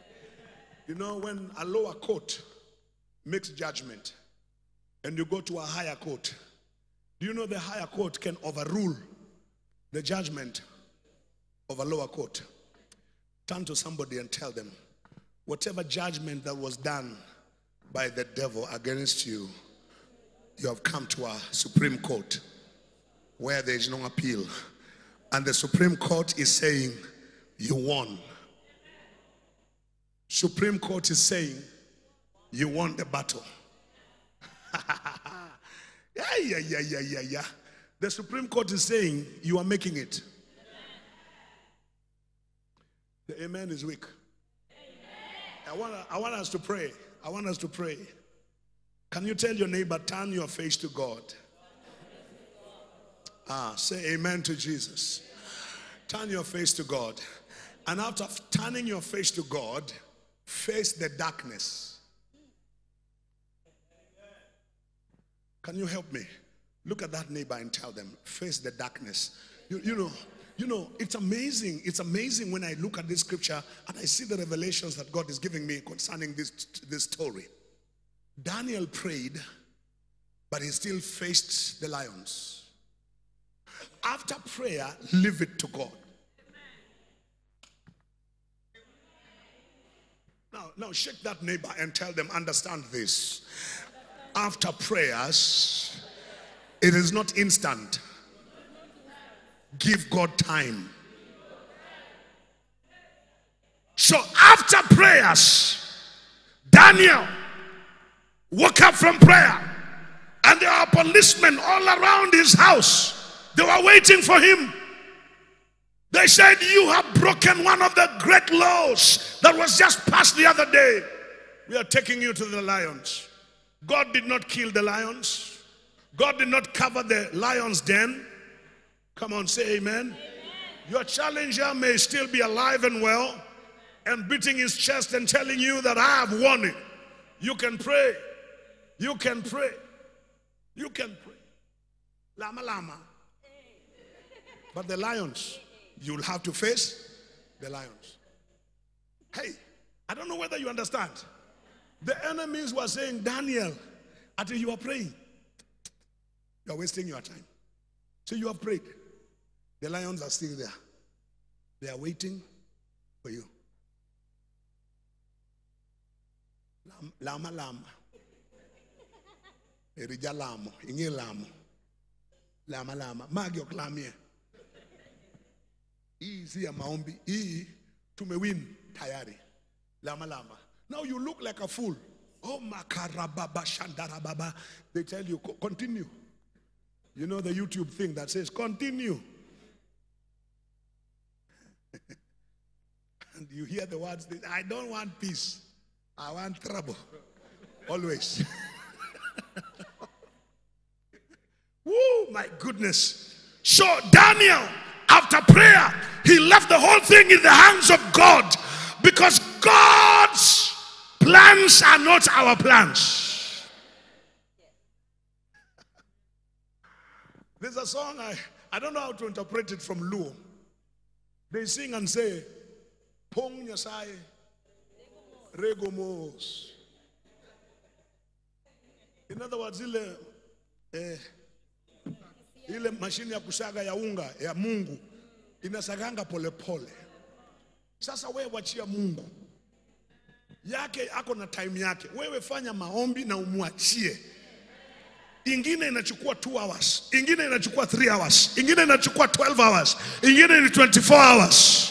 Speaker 1: You know, when a lower court makes judgment and you go to a higher court, do you know the higher court can overrule the judgment of a lower court? Turn to somebody and tell them, whatever judgment that was done by the devil against you, you have come to a Supreme Court where there is no appeal. And the Supreme Court is saying, You won. Supreme Court is saying, You won the battle. yeah, yeah, yeah, yeah, yeah, yeah. The Supreme Court is saying, You are making it. The amen is weak. I want, I want us to pray. I want us to pray. Can you tell your neighbor, turn your face to God? Ah, say amen to Jesus. Turn your face to God. And after turning your face to God, face the darkness. Can you help me? Look at that neighbor and tell them, face the darkness. You, you know, you know, it's amazing. It's amazing when I look at this scripture and I see the revelations that God is giving me concerning this, this story. Daniel prayed, but he still faced the lions. After prayer, leave it to God. Now, now shake that neighbor and tell them, understand this. After prayers, it is not instant. Give God time. So after prayers, Daniel woke up from prayer and there are policemen all around his house. They were waiting for him. They said, You have broken one of the great laws that was just passed the other day. We are taking you to the lions. God did not kill the lions, God did not cover the lion's den. Come on, say amen. amen. Your challenger may still be alive and well and beating his chest and telling you that I have won it. You can pray. You can pray. You can pray. Lama lama. But the lions, you'll have to face the lions. Hey, I don't know whether you understand. The enemies were saying, Daniel, until you are praying, you are wasting your time. So you have prayed. The lions are still there. They are waiting for you. Lama lama. Erija lamo. Inye lamo. Lama lama. Oklamie. Hii si ya maombi. Hii tumewin tayari. Lama lama. Now you look like a fool. Oh makarababa shandarababa. They tell you continue. You know the YouTube thing that says continue. and you hear the words, I don't want peace. I want trouble. Always. Woo, my goodness. So Daniel, after prayer, he left the whole thing in the hands of God because God's plans are not our plans. There's a song, I, I don't know how to interpret it from Luo. They sing and say, Pong Nyasai, Regomos. In other words, eh, ile mashine ya kusaga ya unga ya Mungu inasaganga polepole. Sasa wewe wachia Mungu yake, ako na time yake. Wewe fanya maombi na umwachie. Ingine inachukua 2 hours, ingine inachukua 3 hours, ingine inachukua 12 hours, ingine ni 24 hours.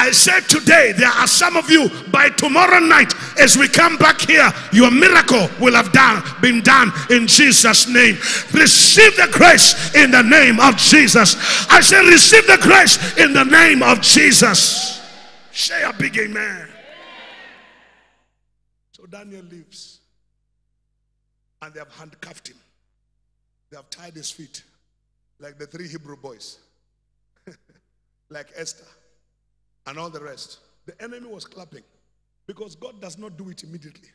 Speaker 1: I said today, there are some of you by tomorrow night, as we come back here, your miracle will have done, been done in Jesus' name. Receive the grace in the name of Jesus. I said, receive the grace in the name of Jesus. Say a big amen. So Daniel lives, and they have handcuffed him. They have tied his feet, like the three Hebrew boys, like Esther and all the rest. The enemy was clapping because God does not do it immediately.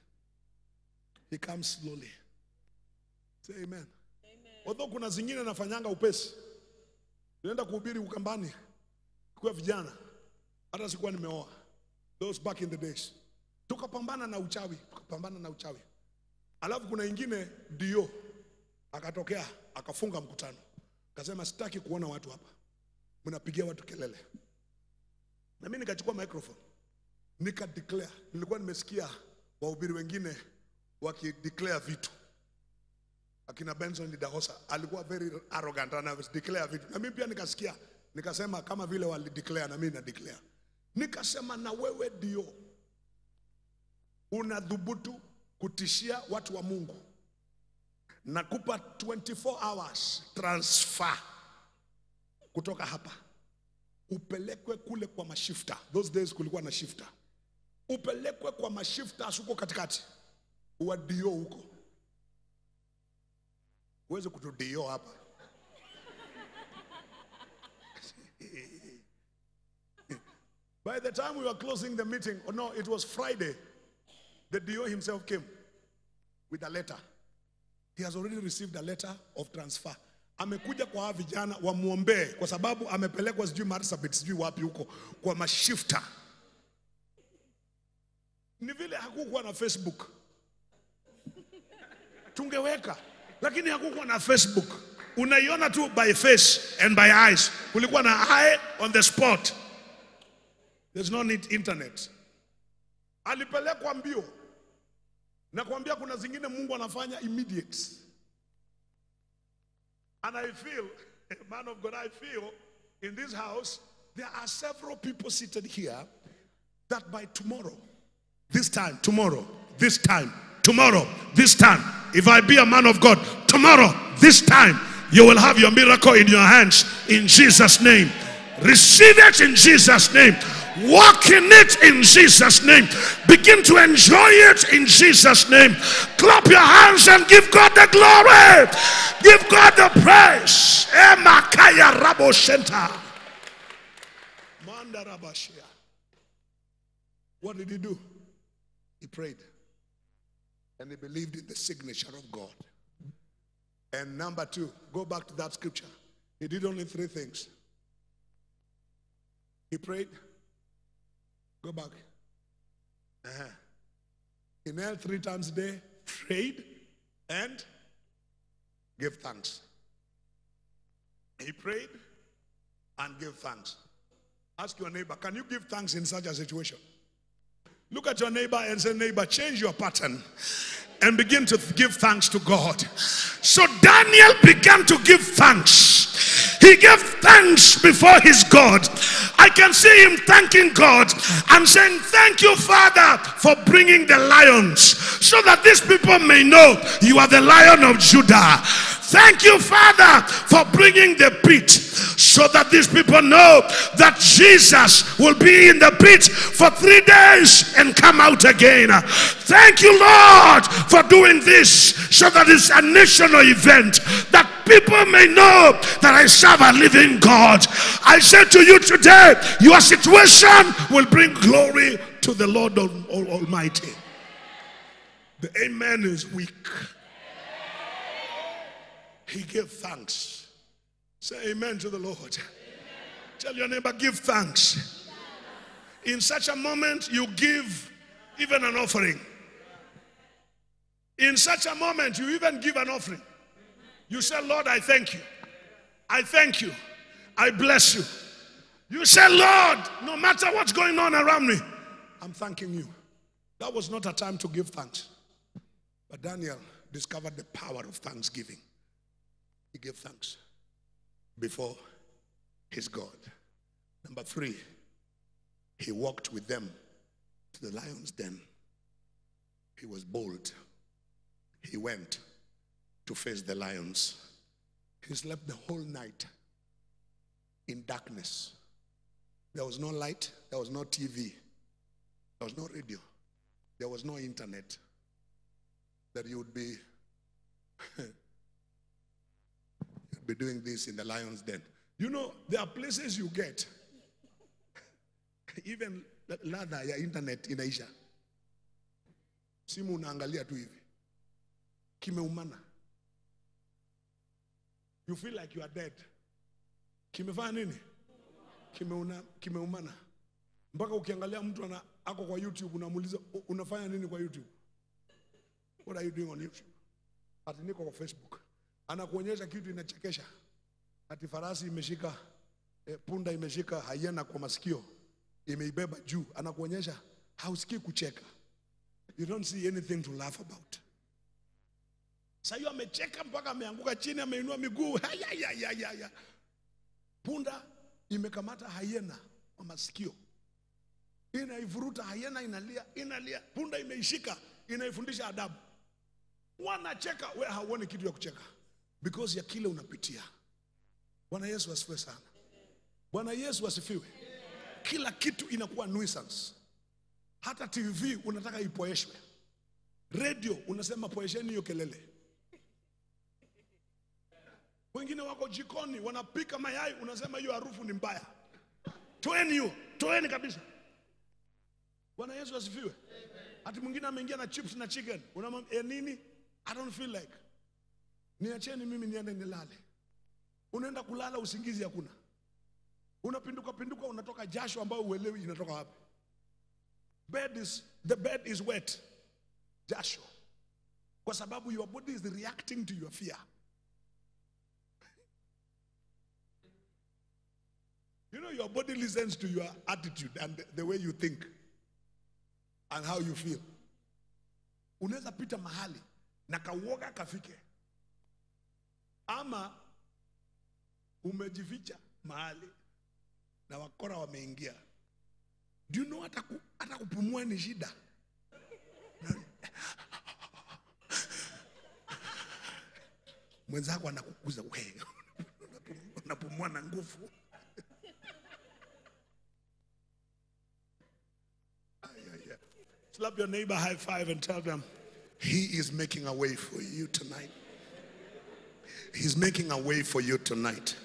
Speaker 1: He comes slowly. Say amen. Although kuna zingine nafanyanga upesi. Nienda kuhubiri Ukambani kwa vijana. Hata sikuwa nimeoa. Those back in the days. Tukapambana na uchawi, tukapambana na uchawi. Alafu kuna ingine dio akatokea akafunga mkutano. Kasema sitaki kuona watu hapa. Mnapigia watu kelele. Na mimi nikachukua microphone nika declare. Nilikuwa nimesikia wahubiri wengine wakideclare vitu. Akina Benson Idahosa alikuwa very arrogant ana declare vitu, na mimi pia nikasikia, nikasema kama vile wali declare na mimi na declare. Nikasema na wewe ndio unadhubutu kutishia watu wa Mungu, nakupa 24 hours transfer kutoka hapa upelekwe kule kwa mashifta. Those days kulikuwa na shifta, upelekwe kwa mashifta huko katikati, uwadio huko, uweze kutudio hapa. By the time we were closing the meeting, oh no, it was Friday, the DO himself came with a letter. He has already received a letter of transfer. Amekuja kwa hawa vijana wamwombee, kwa sababu amepelekwa sijui Marsabit sijui wapi huko kwa mashifta. Ni vile hakukuwa na Facebook, tungeweka, lakini hakukuwa na Facebook. Unaiona tu by face and by eyes. Kulikuwa na eye on the spot. There's no need internet. Alipelekwa mbio, nakwambia kuna zingine Mungu anafanya immediate. And I feel, man of God, I feel in this house, there are several people seated here that by tomorrow, this time, tomorrow, this time, tomorrow, this time, if I be a man of God, tomorrow, this time, you will have your miracle in your hands in Jesus' name. Receive it in Jesus' name. Walk in it in Jesus' name. Begin to enjoy it in Jesus' name. Clap your hands and give God the glory. Give God the praise. Emakaya rabashia. What did he do? He prayed. And he believed in the signature of God. And number two, go back to that scripture. He did only three things. He prayed. Go back. Uh-huh. He knelt three times a day, prayed, and gave thanks. He prayed and gave thanks. Ask your neighbor, can you give thanks in such a situation? Look at your neighbor and say, neighbor, change your pattern and begin to give thanks to God. So Daniel began to give thanks. He gave thanks before his God. I can see him thanking God and saying, Thank you, Father, for bringing the lions so that these people may know you are the lion of Judah. Thank you, Father, for bringing the pit so that these people know that Jesus will be in the pit for three days and come out again. Thank you, Lord, for doing this so that it's a national event that people may know that I serve a living God. I say to you today, your situation will bring glory to the Lord Almighty. The amen is weak. he gave thanks. Say amen to the Lord. Tell your neighbor, give thanks. In such a moment, you give even an offering. In such a moment, you even give an offering. You say, Lord, I thank you. I thank you. I bless you. You say, Lord, no matter what's going on around me, I'm thanking you. That was not a time to give thanks. But Daniel discovered the power of thanksgiving. He gave thanks before his God. Number three, he walked with them to the lion's den. He was bold. He went to face the lions. He slept the whole night in darkness. There was no light, there was no TV, there was no radio, there was no internet. That you would be you'd be doing this in the lion's den. You know, there are places you get even ladha ya internet inaisha. Simu unaangalia tu hivi, kimeumana. You feel like you are dead. Kimefanya nini? Kimeuna, kimeumana mpaka ukiangalia mtu ana, ako kwa YouTube unamuuliza unafanya nini kwa YouTube? What are you doing on YouTube? Ati niko kwa Facebook. Anakuonyesha kitu inachekesha, ati farasi imeshika eh, punda imeshika hayena kwa masikio imeibeba juu, anakuonyesha hausikii kucheka. You don't see anything to laugh about. Sasa hiyo amecheka mpaka ameanguka chini, ameinua miguu Haya, ya, ya, ya, ya. Punda imekamata hayena kwa masikio, inaivuruta hayena, inalia inalia, punda imeishika, inaifundisha adabu. Wanacheka, we hauoni kitu ya kucheka because ya kile unapitia. Bwana Yesu asifiwe sana. Bwana Yesu asifiwe. Kila kitu inakuwa nuisance. Hata TV unataka ipoeshwe, radio unasema poesheni hiyo kelele. Wengine wako jikoni wanapika mayai, unasema hiyo harufu ni mbaya. Toeni hiyo, toeni kabisa. Bwana Yesu asifiwe. Ati mwingine ameingia na chips na chicken, unamwambia eh, nini? I don't feel like. Niacheni mimi niende nilale. Unaenda kulala, usingizi hakuna, unapinduka pinduka, unatoka jasho ambayo uelewi inatoka wapi. Bed is, the bed is wet, jasho, kwa sababu your body is reacting to your fear. You know, your body listens to your attitude and the, way you think and how you feel. Unaweza pita mahali na kauoga kafike, ama umejificha mahali na wakora wameingia. Do you know hata, ku, hata kupumua ni shida. Mwenzako anakukuza we, unapumua na nguvu. Slap your neighbor high five and tell them, He is making a way for you tonight. He's making a way for you tonight.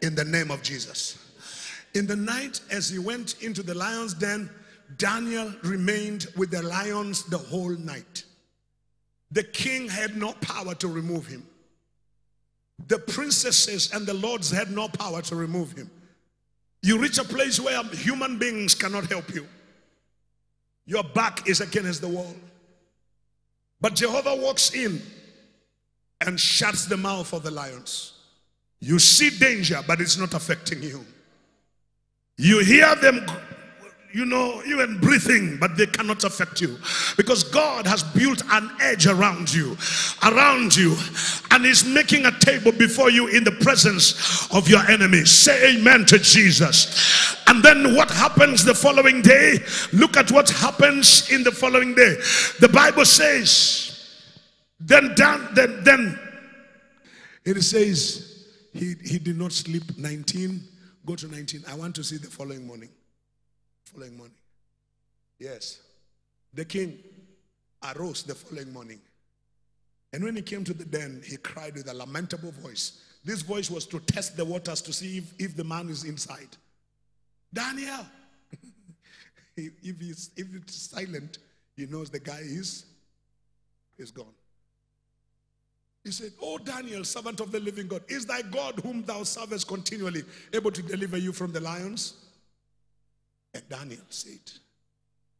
Speaker 1: In the name of Jesus. In the night, as he went into the lion's den, Daniel remained with the lions the whole night. The king had no power to remove him. The princesses and the lords had no power to remove him. You reach a place where human beings cannot help you. Your back is against the wall. But Jehovah walks in and shuts the mouth of the lions. You see danger, but it's not affecting you. You hear them, you know, even breathing, but they cannot affect you because God has built an edge around you, around you, and is making a table before you in the presence of your enemies. Say amen to Jesus. And then what happens the following day? Look at what happens in the following day. The Bible says, then down, then, then it says he, he did not sleep 19 go to 19 i want to see the following morning following morning. Yes. The king arose the following morning. And when he came to the den he cried with a lamentable voice. This voice was to test the waters to see if, if the man is inside. Daniel! If he's if it's silent he knows the guy is is gone. He said, Oh, Daniel, servant of the living God, is thy God whom thou servest continually able to deliver you from the lions? And Daniel said,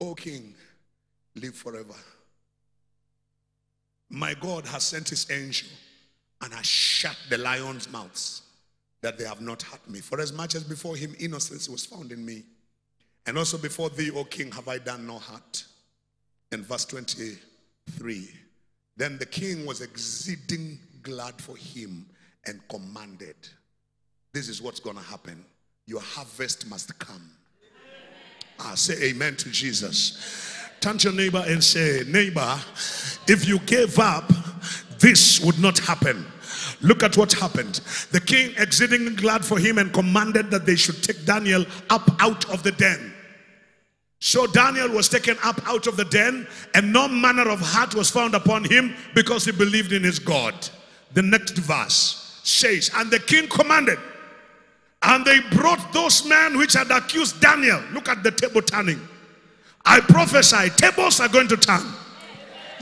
Speaker 1: O king, live forever. My God has sent his angel and has shut the lions' mouths that they have not hurt me. For as much as before him innocence was found in me, and also before thee, O king, have I done no hurt. In verse 23, then the king was exceeding glad for him and commanded, This is what's going to happen. Your harvest must come. Say amen to Jesus. Turn to your neighbor and say, Neighbor, if you gave up, this would not happen. Look at what happened. The king, exceeding glad for him, and commanded that they should take Daniel up out of the den. So Daniel was taken up out of the den, and no manner of hurt was found upon him because he believed in his God. The next verse says, And the king commanded, and they brought those men which had accused Daniel. Look at the table turning. I prophesy, tables are going to turn.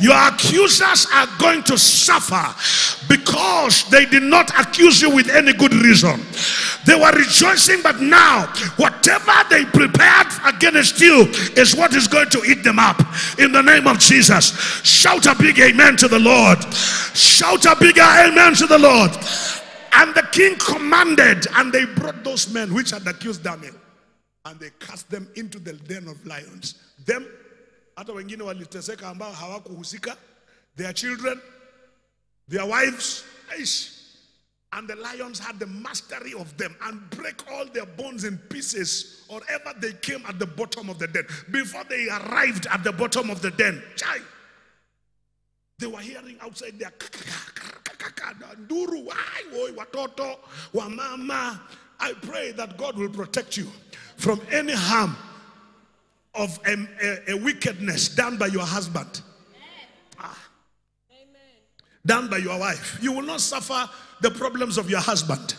Speaker 1: Your accusers are going to suffer because they did not accuse you with any good reason. They were rejoicing, but now whatever they prepared against you is what is going to eat them up. In the name of Jesus, shout a big amen to the Lord. Shout a bigger amen to the Lord. And the king commanded, and they brought those men which had accused Daniel, and they cast them into the den of lions. Them hata wengine waliteseka ambao hawakuhusika their children their wives and the lions had the mastery of them and break all their bones in pieces or ever they came at the bottom of the den before they arrived at the bottom of the den chai they were hearing outside their nduru watoto wamama i pray that god will protect you from any harm of a, a, a wickedness done by your husband, ah, done by your wife. You will not suffer the problems of your husband.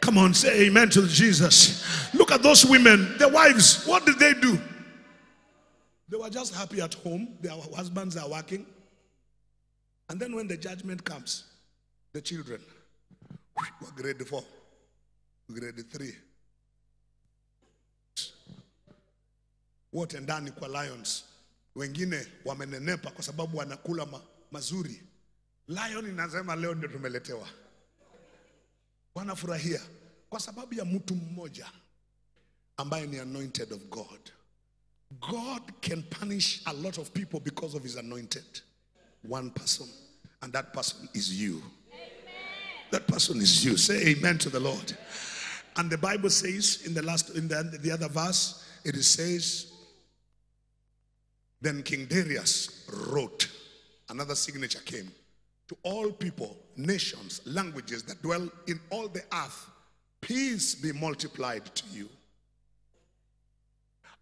Speaker 1: Come on, say amen to Jesus. Look at those women, their wives, what did they do? They were just happy at home, their husbands are working. And then when the judgment comes, the children were grade four, grade three, wote ndani kwa lions, wengine wamenenepa kwa sababu wanakula ma, mazuri. Lion inasema leo ndio tumeletewa, wanafurahia kwa sababu ya mtu mmoja ambaye ni anointed of God. God can punish a lot of people because of his anointed. One person, and that person is you. That person is you. Say amen to the Lord. And the Bible says in the last in the, the other verse, it says, then King Darius wrote, another signature came to all people, nations, languages that dwell in all the earth, peace be multiplied to you.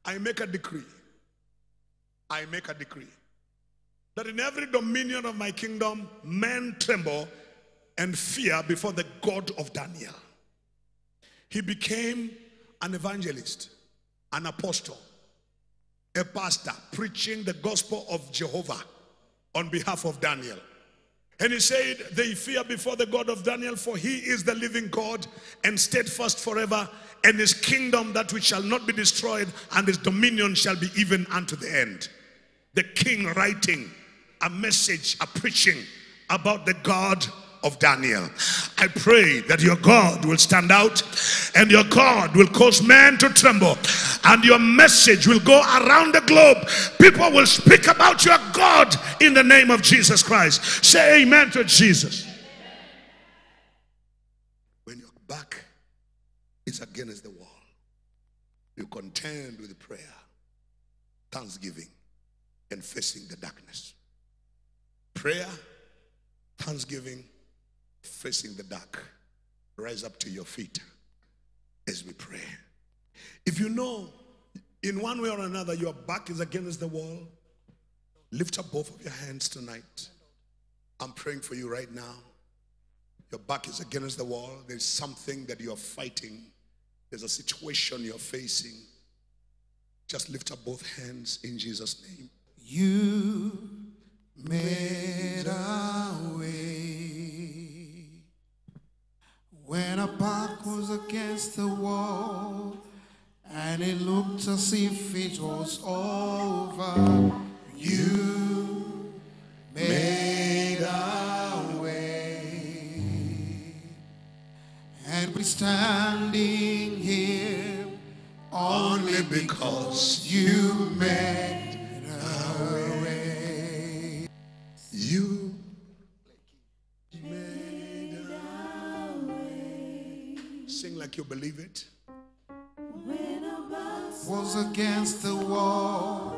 Speaker 1: I make a decree. I make a decree that in every dominion of my kingdom, men tremble and fear before the God of Daniel. He became an evangelist, an apostle, a pastor preaching the gospel of Jehovah on behalf of Daniel. And he said, They fear before the God of Daniel, for he is the living God and steadfast forever, and his kingdom that which shall not be destroyed, and his dominion shall be even unto the end. The king writing a message, a preaching about the God of Daniel. I pray that your God will stand out and your God will cause men to tremble and your message will go around the globe. People will speak about your God in the name of Jesus Christ. Say amen to Jesus. When your back is against the wall, you contend with prayer, thanksgiving, and facing the darkness. Prayer, thanksgiving, facing the dark. Rise up to your feet as we pray. If you know in one way or another your back is against the wall, lift up both of your hands tonight. I'm praying for you right now. Your back is against the wall. There's something that you're fighting. There's a situation you're facing. Just lift up both hands in Jesus' name.
Speaker 2: You made a way When our back was against the wall and it looked as if it was over, you made a way. And we're standing here only because you made
Speaker 1: like you believe it.
Speaker 2: was against the wall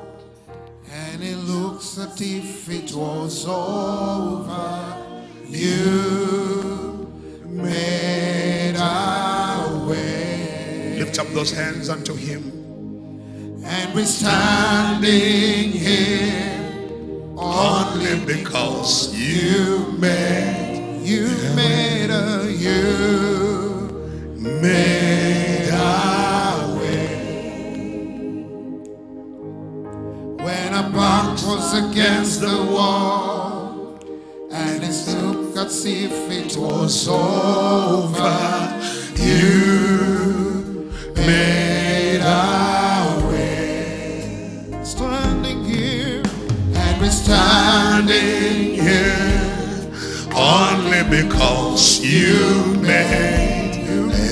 Speaker 2: and it looks as if it was over you made a way
Speaker 1: Lift up those hands unto him.
Speaker 2: and we're standing here
Speaker 1: Only because
Speaker 2: you made you made a you made a way. When our back was against the wall and it looked as if it was over. You made a way. Standing here and we're standing here
Speaker 1: only because you made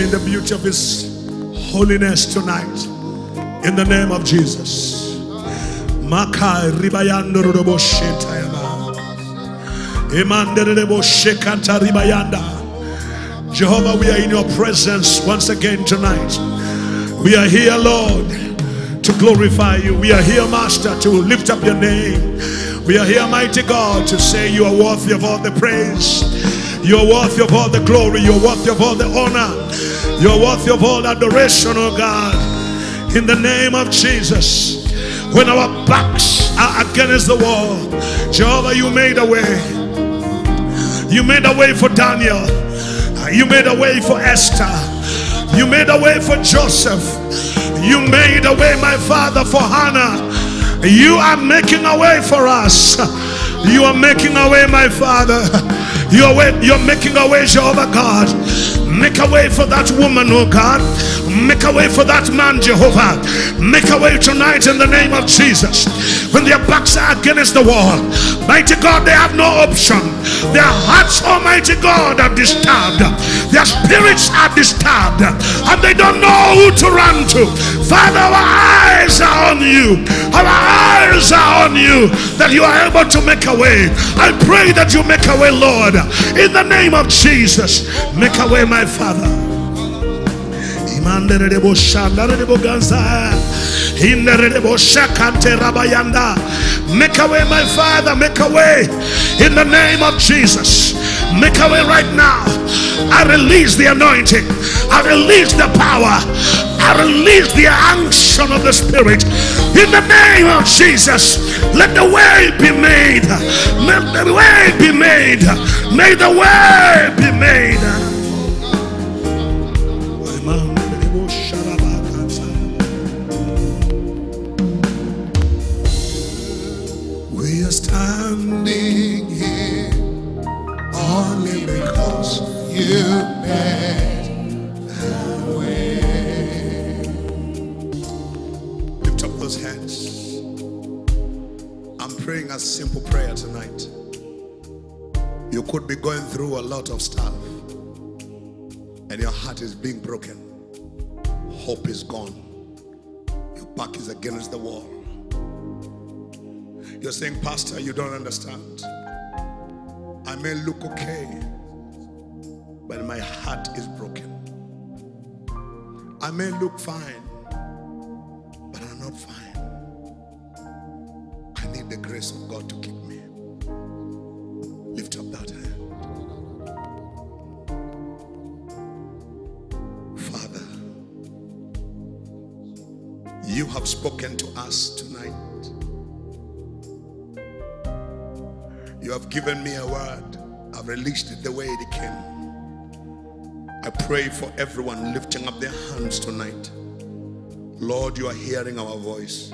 Speaker 1: in the beauty of his holiness tonight. In the name of Jesus. Makai ribayanda. Jehovah, we are in your presence once again tonight. We are here, Lord, to glorify you. We are here, Master, to lift up your name. We are here, mighty God, to say you are worthy of all the praise. You're worthy of all the glory. You're worthy of all the honor. You're worthy of all adoration, oh God. In the name of Jesus. When our backs are against the wall, Jehovah, you made a way. You made a way for Daniel. You made a way for Esther. You made a way for Joseph. You made a way, my Father, for Hannah. You are making a way for us. You are making a way, my Father. You are way, you're making a way, Jehovah God. Make a way for that woman, oh God. Make a way for that man, Jehovah. Make a way tonight in the name of Jesus. When their backs are against the wall, mighty God, they have no option. Their hearts, Almighty God, are disturbed. Their spirits are disturbed, and they don't know who to run to. Father, our eyes are on you. Our eyes are on you. That you are able to make a way. I pray that you make a way, Lord, in the name of Jesus. Make a way, my Father. Make a way, my Father. Make a way in the name of Jesus. Make a way right now. I release the anointing. I release the power. I release the unction of the Spirit. In the name of Jesus, let the way be made. Let the way be made. May the way be made. Against the wall. You're saying, Pastor, you don't understand. I may look okay, but my heart is broken. I may look fine, but I'm not fine. I need the grace of God to keep you have spoken to us tonight. You have given me a word. I've released it the way it came. I pray for everyone lifting up their hands tonight. Lord, you are hearing our voice.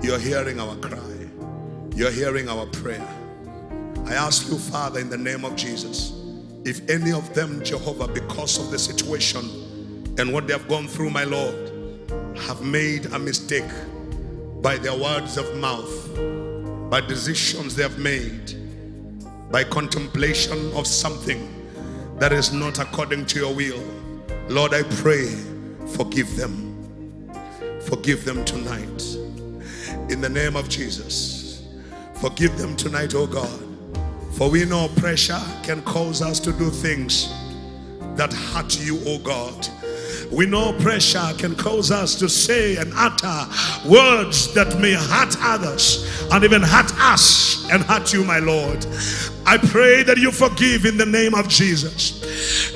Speaker 1: You are hearing our cry. You are hearing our prayer. I ask you, Father, in the name of Jesus, if any of them, Jehovah, because of the situation and what they have gone through, my Lord, have made a mistake by their words of mouth, by decisions they have made, by contemplation of something that is not according to your will. Lord, I pray, forgive them. Forgive them tonight. In the name of Jesus. Forgive them tonight, oh God. For we know pressure can cause us to do things that hurt you, oh God. We know pressure can cause us to say and utter words that may hurt others and even hurt us and hurt you, my Lord. I pray that you forgive in the name of Jesus.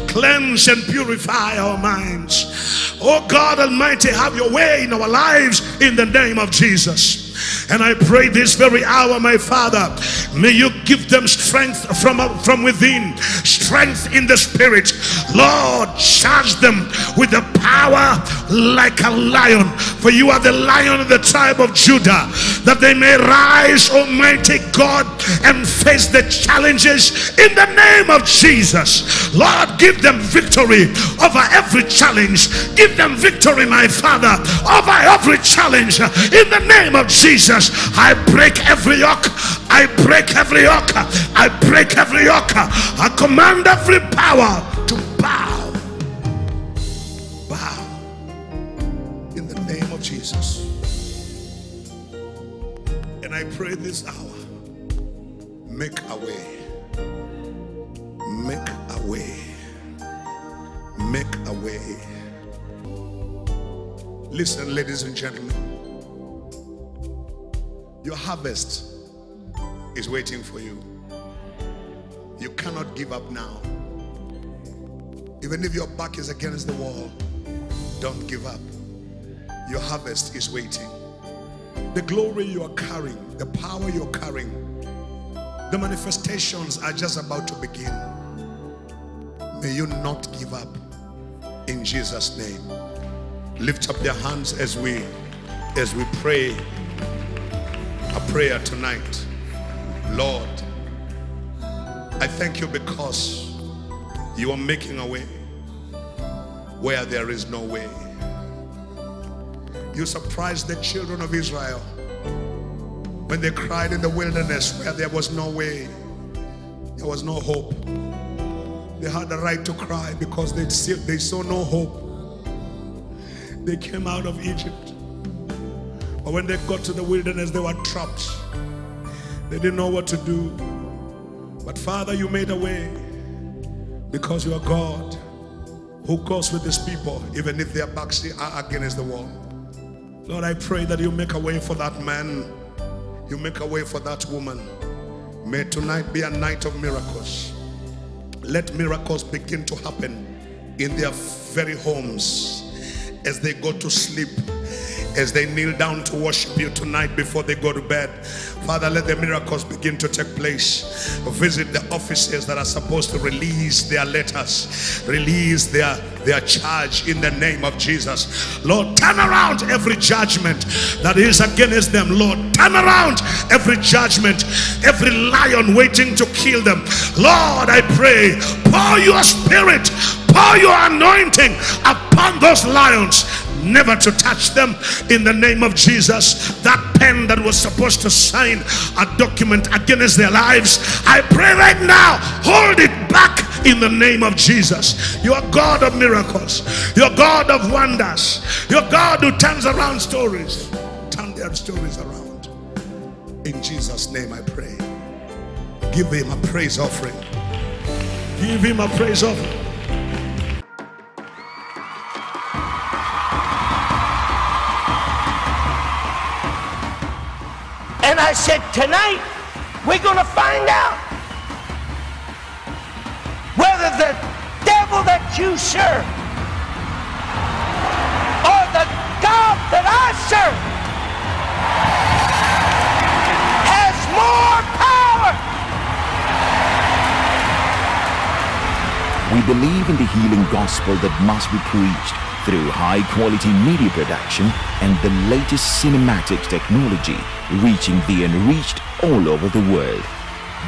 Speaker 1: Cleanse and purify our minds. Oh God Almighty, have your way in our lives in the name of Jesus. And I pray this very hour, my Father, may you give them strength from, from within, strength in the spirit. Lord, charge them with the power like a lion. For you are the lion of the tribe of Judah, that they may rise, Almighty God, and face the challenges in the name of Jesus. Lord, give them victory over every challenge. Give them victory, my Father, over every challenge in the name of Jesus. I break every yoke. I break every yoke. I break every yoke. I command every power to bow. Bow. Pray this hour. Make a way. Make a way. Make a way. Listen, ladies and gentlemen. Your harvest is waiting for you. You cannot give up now. Even if your back is against the wall, don't give up. Your harvest is waiting. The glory you are carrying, the power you're carrying, the manifestations are just about to begin. May you not give up in Jesus' name. Lift up your hands as we as we pray a prayer tonight. Lord, I thank you because you are making a way where there is no way. You surprised the children of Israel when they cried in the wilderness where there was no way, there was no hope. They had the right to cry because they, they saw no hope. They came out of Egypt. But when they got to the wilderness, they were trapped. They didn't know what to do. But Father, you made a way because you are God who goes with his people, even if their backs are against the wall. Lord, I pray that you make a way for that man. You make a way for that woman. May tonight be a night of miracles. Let miracles begin to happen in their very homes as they go to sleep as they kneel down to worship you tonight before they go to bed. Father, let the miracles begin to take place. Visit the offices that are supposed to release their letters, release their, their charge in the name of Jesus. Lord, turn around every judgment that is against them. Lord, turn around every judgment, every lion waiting to kill them. Lord, I pray, pour your spirit, pour your anointing upon those lions never to touch them in the name of Jesus. That pen that was supposed to sign a document against their lives, I pray right now, hold it back in the name of Jesus. You are God of miracles, you're God of wonders, you're God who turns around stories, turn their stories around. In Jesus' name, I pray. Give him a praise offering. Give him a praise offering.
Speaker 3: And I said, tonight, we're going to find out whether the devil that you serve
Speaker 4: We believe in the healing gospel that must be preached through high quality media production and the latest cinematic technology reaching the unreached all over the world.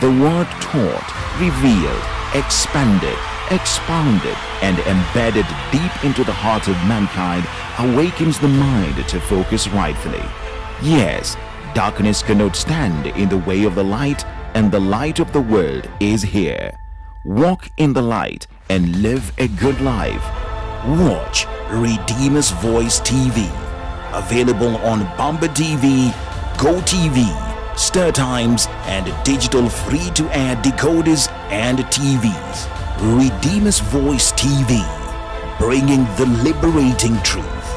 Speaker 4: The word taught, revealed, expanded, expounded, and embedded deep into the heart of mankind awakens the mind to focus rightfully. Yes, darkness cannot stand in the way of the light, and the light of the world is here. Walk in the light and live a good life. Watch Redeemer's Voice TV. Available on Bamba TV, Go TV, StarTimes, and digital free to air decoders and TVs. Redeemer's Voice TV. Bringing the liberating truth.